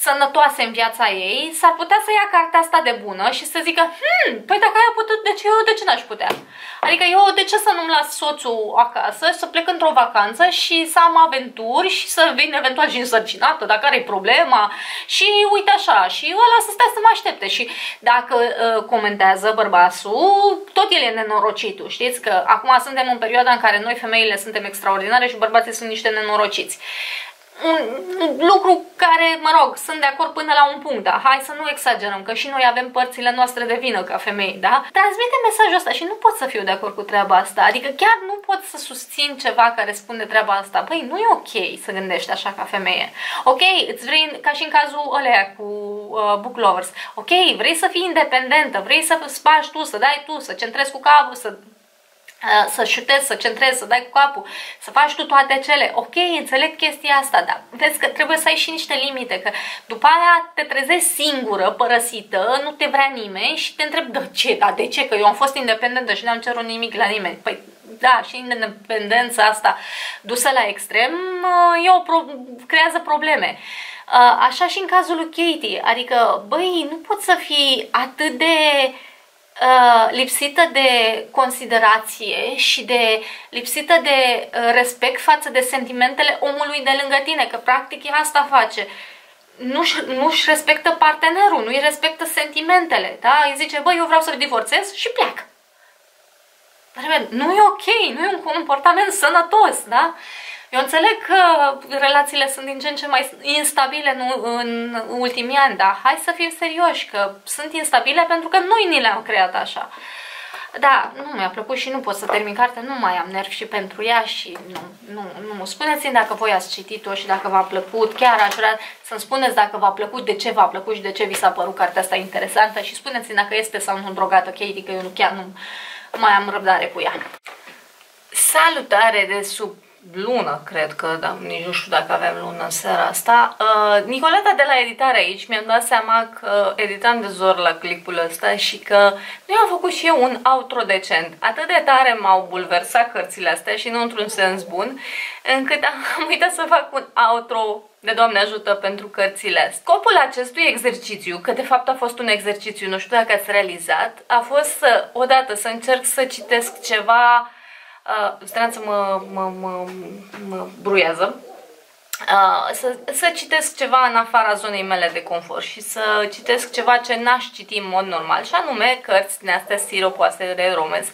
sănătoase în viața ei, s-ar putea să ia cartea asta de bună și să zică, hmm, păi dacă ai putut, de ce eu, de ce n-aș putea? Adică eu, de ce să nu-mi las soțul acasă, să plec într-o vacanță și să am aventuri și să vin eventual și însărcinată, dacă are problema? Și uite așa, și ăla să stea să mă aștepte. Și dacă uh, comentează bărbasul, tot el e nenorocitul, știți? Că acum suntem în perioada în care noi femeile suntem extraordinare și bărbații sunt niște nenorociți un lucru care, mă rog, sunt de acord până la un punct, da? Hai să nu exagerăm, că și noi avem părțile noastre de vină ca femei, da? Transmite mesajul ăsta și nu pot să fiu de acord cu treaba asta. Adică chiar nu pot să susțin ceva care spune treaba asta. Băi, nu e ok să gândești așa ca femeie. Ok, îți vrei, ca și în cazul ălea cu uh, book lovers, ok, vrei să fii independentă, vrei să spargi tu, să dai tu, să centrezi cu capul, să Uh, să șutezi, să centrezi, să dai cu capul, să faci tu toate cele. Ok, înțeleg chestia asta, dar vezi că trebuie să ai și niște limite, că după aia te trezești singură, părăsită, nu te vrea nimeni și te întreb de ce, dar de ce, că eu am fost independentă și n-am cerut nimic la nimeni. Păi da, și independența asta dusă la extrem uh, e o pro- creează probleme. Uh, așa și în cazul lui Katie, adică, băi, nu poți să fii atât de Uh, lipsită de considerație și de lipsită de uh, respect față de sentimentele omului de lângă tine, că practic ea asta face. Nu-și, nu-și respectă partenerul, nu-i respectă sentimentele, da? Îi zice, băi, eu vreau să divorțez și pleacă. Dar, nu e ok, nu e un comportament sănătos, da? Eu înțeleg că relațiile sunt din ce în ce mai instabile în, în ultimii ani, dar hai să fim serioși că sunt instabile pentru că noi ni le-am creat așa. Da, nu mi-a plăcut și nu pot să termin cartea, nu mai am nervi și pentru ea și nu, nu, nu. Spuneți-mi dacă voi ați citit-o și dacă v-a plăcut, chiar aș vrea să-mi spuneți dacă v-a plăcut, de ce v-a plăcut și de ce vi s-a părut cartea asta interesantă și spuneți-mi dacă este sau nu drogată Katie, că eu chiar nu mai am răbdare cu ea. Salutare de sub lună, cred că, dar nici nu știu dacă avem lună în seara asta. Uh, Nicoleta de la editare aici mi-am dat seama că editam de zor la clipul ăsta și că nu am făcut și eu un outro decent. Atât de tare m-au bulversat cărțile astea și nu într-un sens bun, încât [LAUGHS] am uitat să fac un outro de Doamne ajută pentru cărțile astea. Scopul acestui exercițiu, că de fapt a fost un exercițiu, nu știu dacă ați realizat, a fost să, odată, să încerc să citesc ceva Uh, speranță mă, mă, mă, mă bruiază. Uh, să, să citesc ceva în afara zonei mele de confort și să citesc ceva ce n-aș citi în mod normal, și anume cărți din astea siropoase de romans.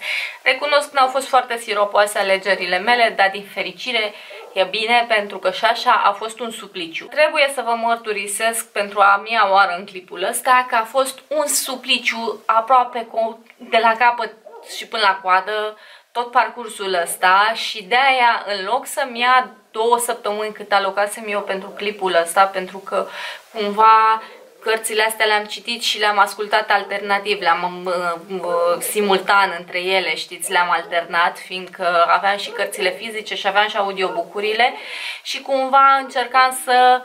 Recunosc că au fost foarte siropoase alegerile mele, dar din fericire e bine pentru că și așa a fost un supliciu. Trebuie să vă mărturisesc pentru a mia oară în clipul ăsta că a fost un supliciu aproape de la capăt și până la coadă, tot parcursul ăsta și de aia în loc să-mi ia două săptămâni cât alocasem eu pentru clipul ăsta, pentru că cumva cărțile astea le-am citit și le-am ascultat alternativ, le-am uh, uh, simultan între ele, știți, le-am alternat, fiindcă aveam și cărțile fizice și aveam și audiobucurile și cumva încercam să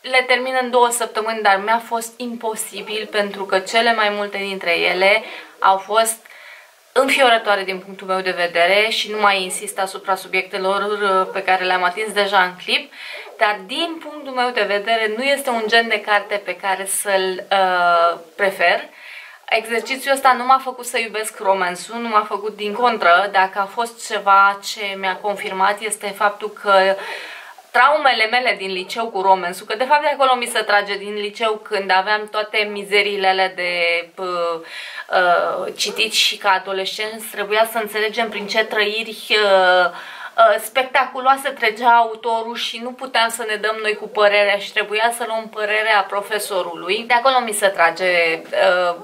le termin în două săptămâni, dar mi-a fost imposibil pentru că cele mai multe dintre ele au fost înfiorătoare din punctul meu de vedere și nu mai insist asupra subiectelor uh, pe care le-am atins deja în clip, dar din punctul meu de vedere nu este un gen de carte pe care să-l uh, prefer. Exercițiul ăsta nu m-a făcut să iubesc romansul, nu m-a făcut din contră. Dacă a fost ceva ce mi-a confirmat este faptul că traumele mele din liceu cu romansul, că de fapt de acolo mi se trage din liceu când aveam toate mizeriile de uh, uh, citit și ca adolescenți, trebuia să înțelegem prin ce trăiri uh, uh, spectaculoase trecea autorul și nu puteam să ne dăm noi cu părerea și trebuia să luăm părerea profesorului. De acolo mi se trage uh,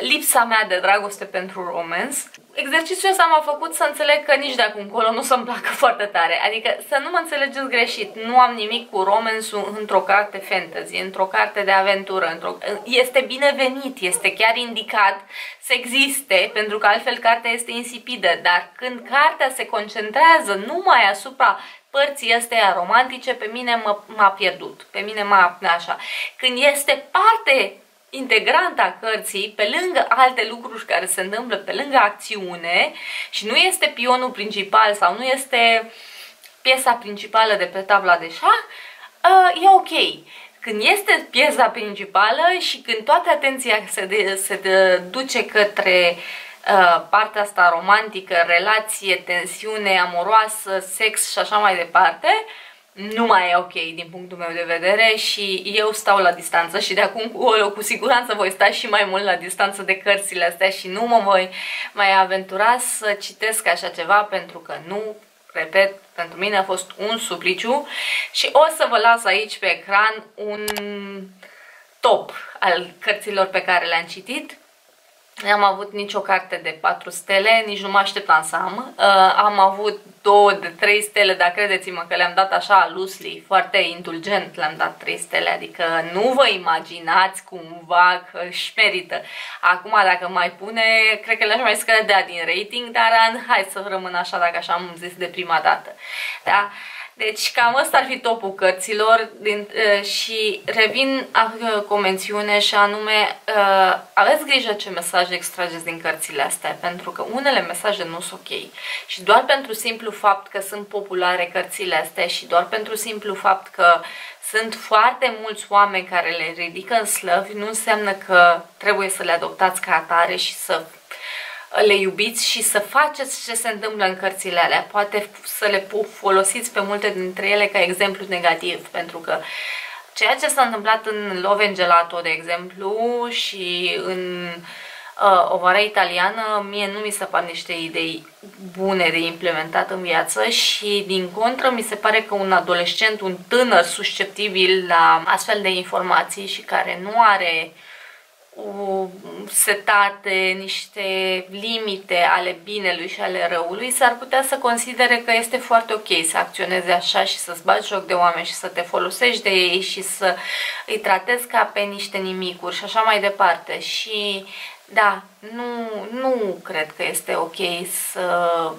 lipsa mea de dragoste pentru romans. Exercițiul ăsta m-a făcut să înțeleg că nici de acum încolo nu să-mi placă [LAUGHS] foarte tare. Adică să nu mă înțelegeți greșit, nu am nimic cu romansul într-o carte fantasy, într-o carte de aventură. Într-o... Este binevenit, este chiar indicat să existe, pentru că altfel cartea este insipidă. Dar când cartea se concentrează numai asupra părții astea romantice, pe mine m-a pierdut. Pe mine m-a așa. Când este parte integrantă a cărții, pe lângă alte lucruri care se întâmplă, pe lângă acțiune și nu este pionul principal sau nu este piesa principală de pe tabla de șah, uh, e ok. Când este piesa principală și când toată atenția se, de, se de, duce către uh, partea asta romantică, relație, tensiune amoroasă, sex și așa mai departe, uh, nu mai e ok din punctul meu de vedere și eu stau la distanță și de acum cu, cu siguranță voi sta și mai mult la distanță de cărțile astea și nu mă voi mai aventura să citesc așa ceva pentru că nu, repet, pentru mine a fost un supliciu și o să vă las aici pe ecran un top al cărților pe care le-am citit N-am avut nicio carte de 4 stele, nici nu mă așteptam să am. Uh, am avut două de 3 stele, dar credeți-mă că le-am dat așa loosely, foarte indulgent le-am dat 3 stele, adică nu vă imaginați cumva că își merită. Acum dacă mai pune, cred că le-aș mai scădea din rating, dar hai să rămân așa dacă așa am zis de prima dată. Da? Deci cam ăsta ar fi topul cărților din, uh, și revin uh, cu o mențiune și anume uh, aveți grijă ce mesaje extrageți din cărțile astea pentru că unele mesaje nu sunt ok. Și doar pentru simplu fapt că sunt populare cărțile astea și doar pentru simplu fapt că sunt foarte mulți oameni care le ridică în slăvi, nu înseamnă că trebuie să le adoptați ca atare și să le iubiți și să faceți ce se întâmplă în cărțile alea. Poate să le folosiți pe multe dintre ele ca exemplu negativ, pentru că ceea ce s-a întâmplat în Love Gelato, de exemplu, și în uh, o vară italiană, mie nu mi se par niște idei bune de implementat în viață și, din contră, mi se pare că un adolescent, un tânăr susceptibil la astfel de informații și care nu are setate niște limite ale binelui și ale răului, s-ar putea să considere că este foarte ok să acționeze așa și să-ți bagi joc de oameni și să te folosești de ei și să îi tratezi ca pe niște nimicuri și așa mai departe. Și da, nu, nu cred că este ok să,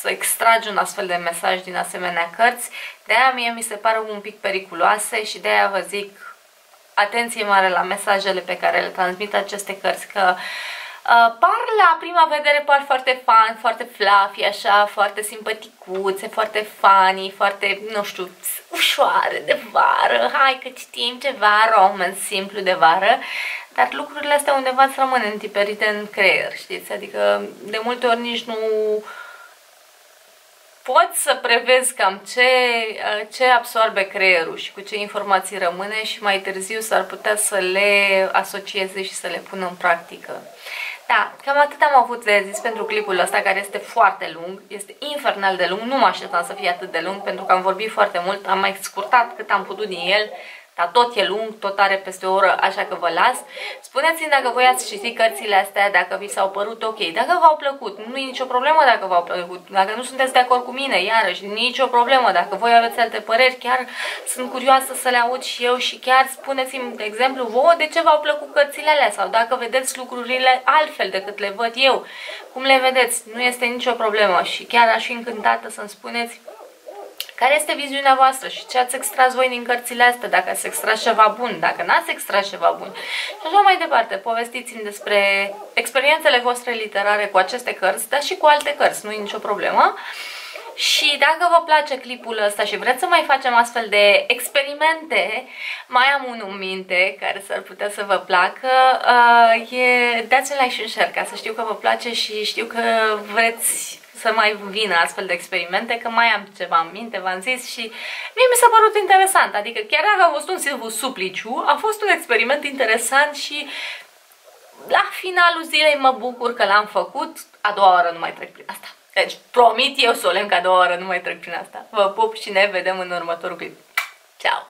să extragi un astfel de mesaj din asemenea cărți. De-aia mie mi se pare un pic periculoase și de-aia vă zic atenție mare la mesajele pe care le transmit aceste cărți, că Uh, par la prima vedere par foarte fun, foarte fluffy, așa, foarte simpaticuțe, foarte funny, foarte, nu știu, ușoare de vară, hai că citim ceva romance simplu de vară, dar lucrurile astea undeva îți rămân întiperite în creier, știți? Adică de multe ori nici nu poți să prevezi cam ce, ce absorbe creierul și cu ce informații rămâne și mai târziu s-ar putea să le asocieze și să le pună în practică. Da, cam atât am avut de zis pentru clipul ăsta care este foarte lung, este infernal de lung, nu mă așteptam să fie atât de lung pentru că am vorbit foarte mult, am mai scurtat cât am putut din el, dar tot e lung, tot are peste o oră, așa că vă las. Spuneți-mi dacă voi ați citit cărțile astea, dacă vi s-au părut ok, dacă v-au plăcut, nu e nicio problemă dacă v-au plăcut, dacă nu sunteți de acord cu mine, iarăși, nicio problemă, dacă voi aveți alte păreri, chiar sunt curioasă să le aud și eu și chiar spuneți-mi, de exemplu, vouă de ce v-au plăcut cărțile alea? Sau dacă vedeți lucrurile altfel decât le văd eu, cum le vedeți, nu este nicio problemă. Și chiar aș fi încântată să-mi spuneți care este viziunea voastră și ce ați extras voi din cărțile astea, dacă ați extras ceva bun, dacă n-ați extras ceva bun. Și așa mai departe, povestiți-mi despre experiențele voastre literare cu aceste cărți, dar și cu alte cărți, nu e nicio problemă. Și dacă vă place clipul ăsta și vreți să mai facem astfel de experimente, mai am unul în minte care s-ar putea să vă placă. Uh, e, dați un like și un share ca să știu că vă place și știu că vreți să mai vină astfel de experimente, că mai am ceva în minte, v-am zis, și mie mi s-a părut interesant. Adică chiar dacă a fost un supliciu, a fost un experiment interesant și la finalul zilei mă bucur că l-am făcut. A doua oară nu mai trec prin asta. Deci promit eu solemn că a doua oară nu mai trec prin asta. Vă pup și ne vedem în următorul clip. Ciao!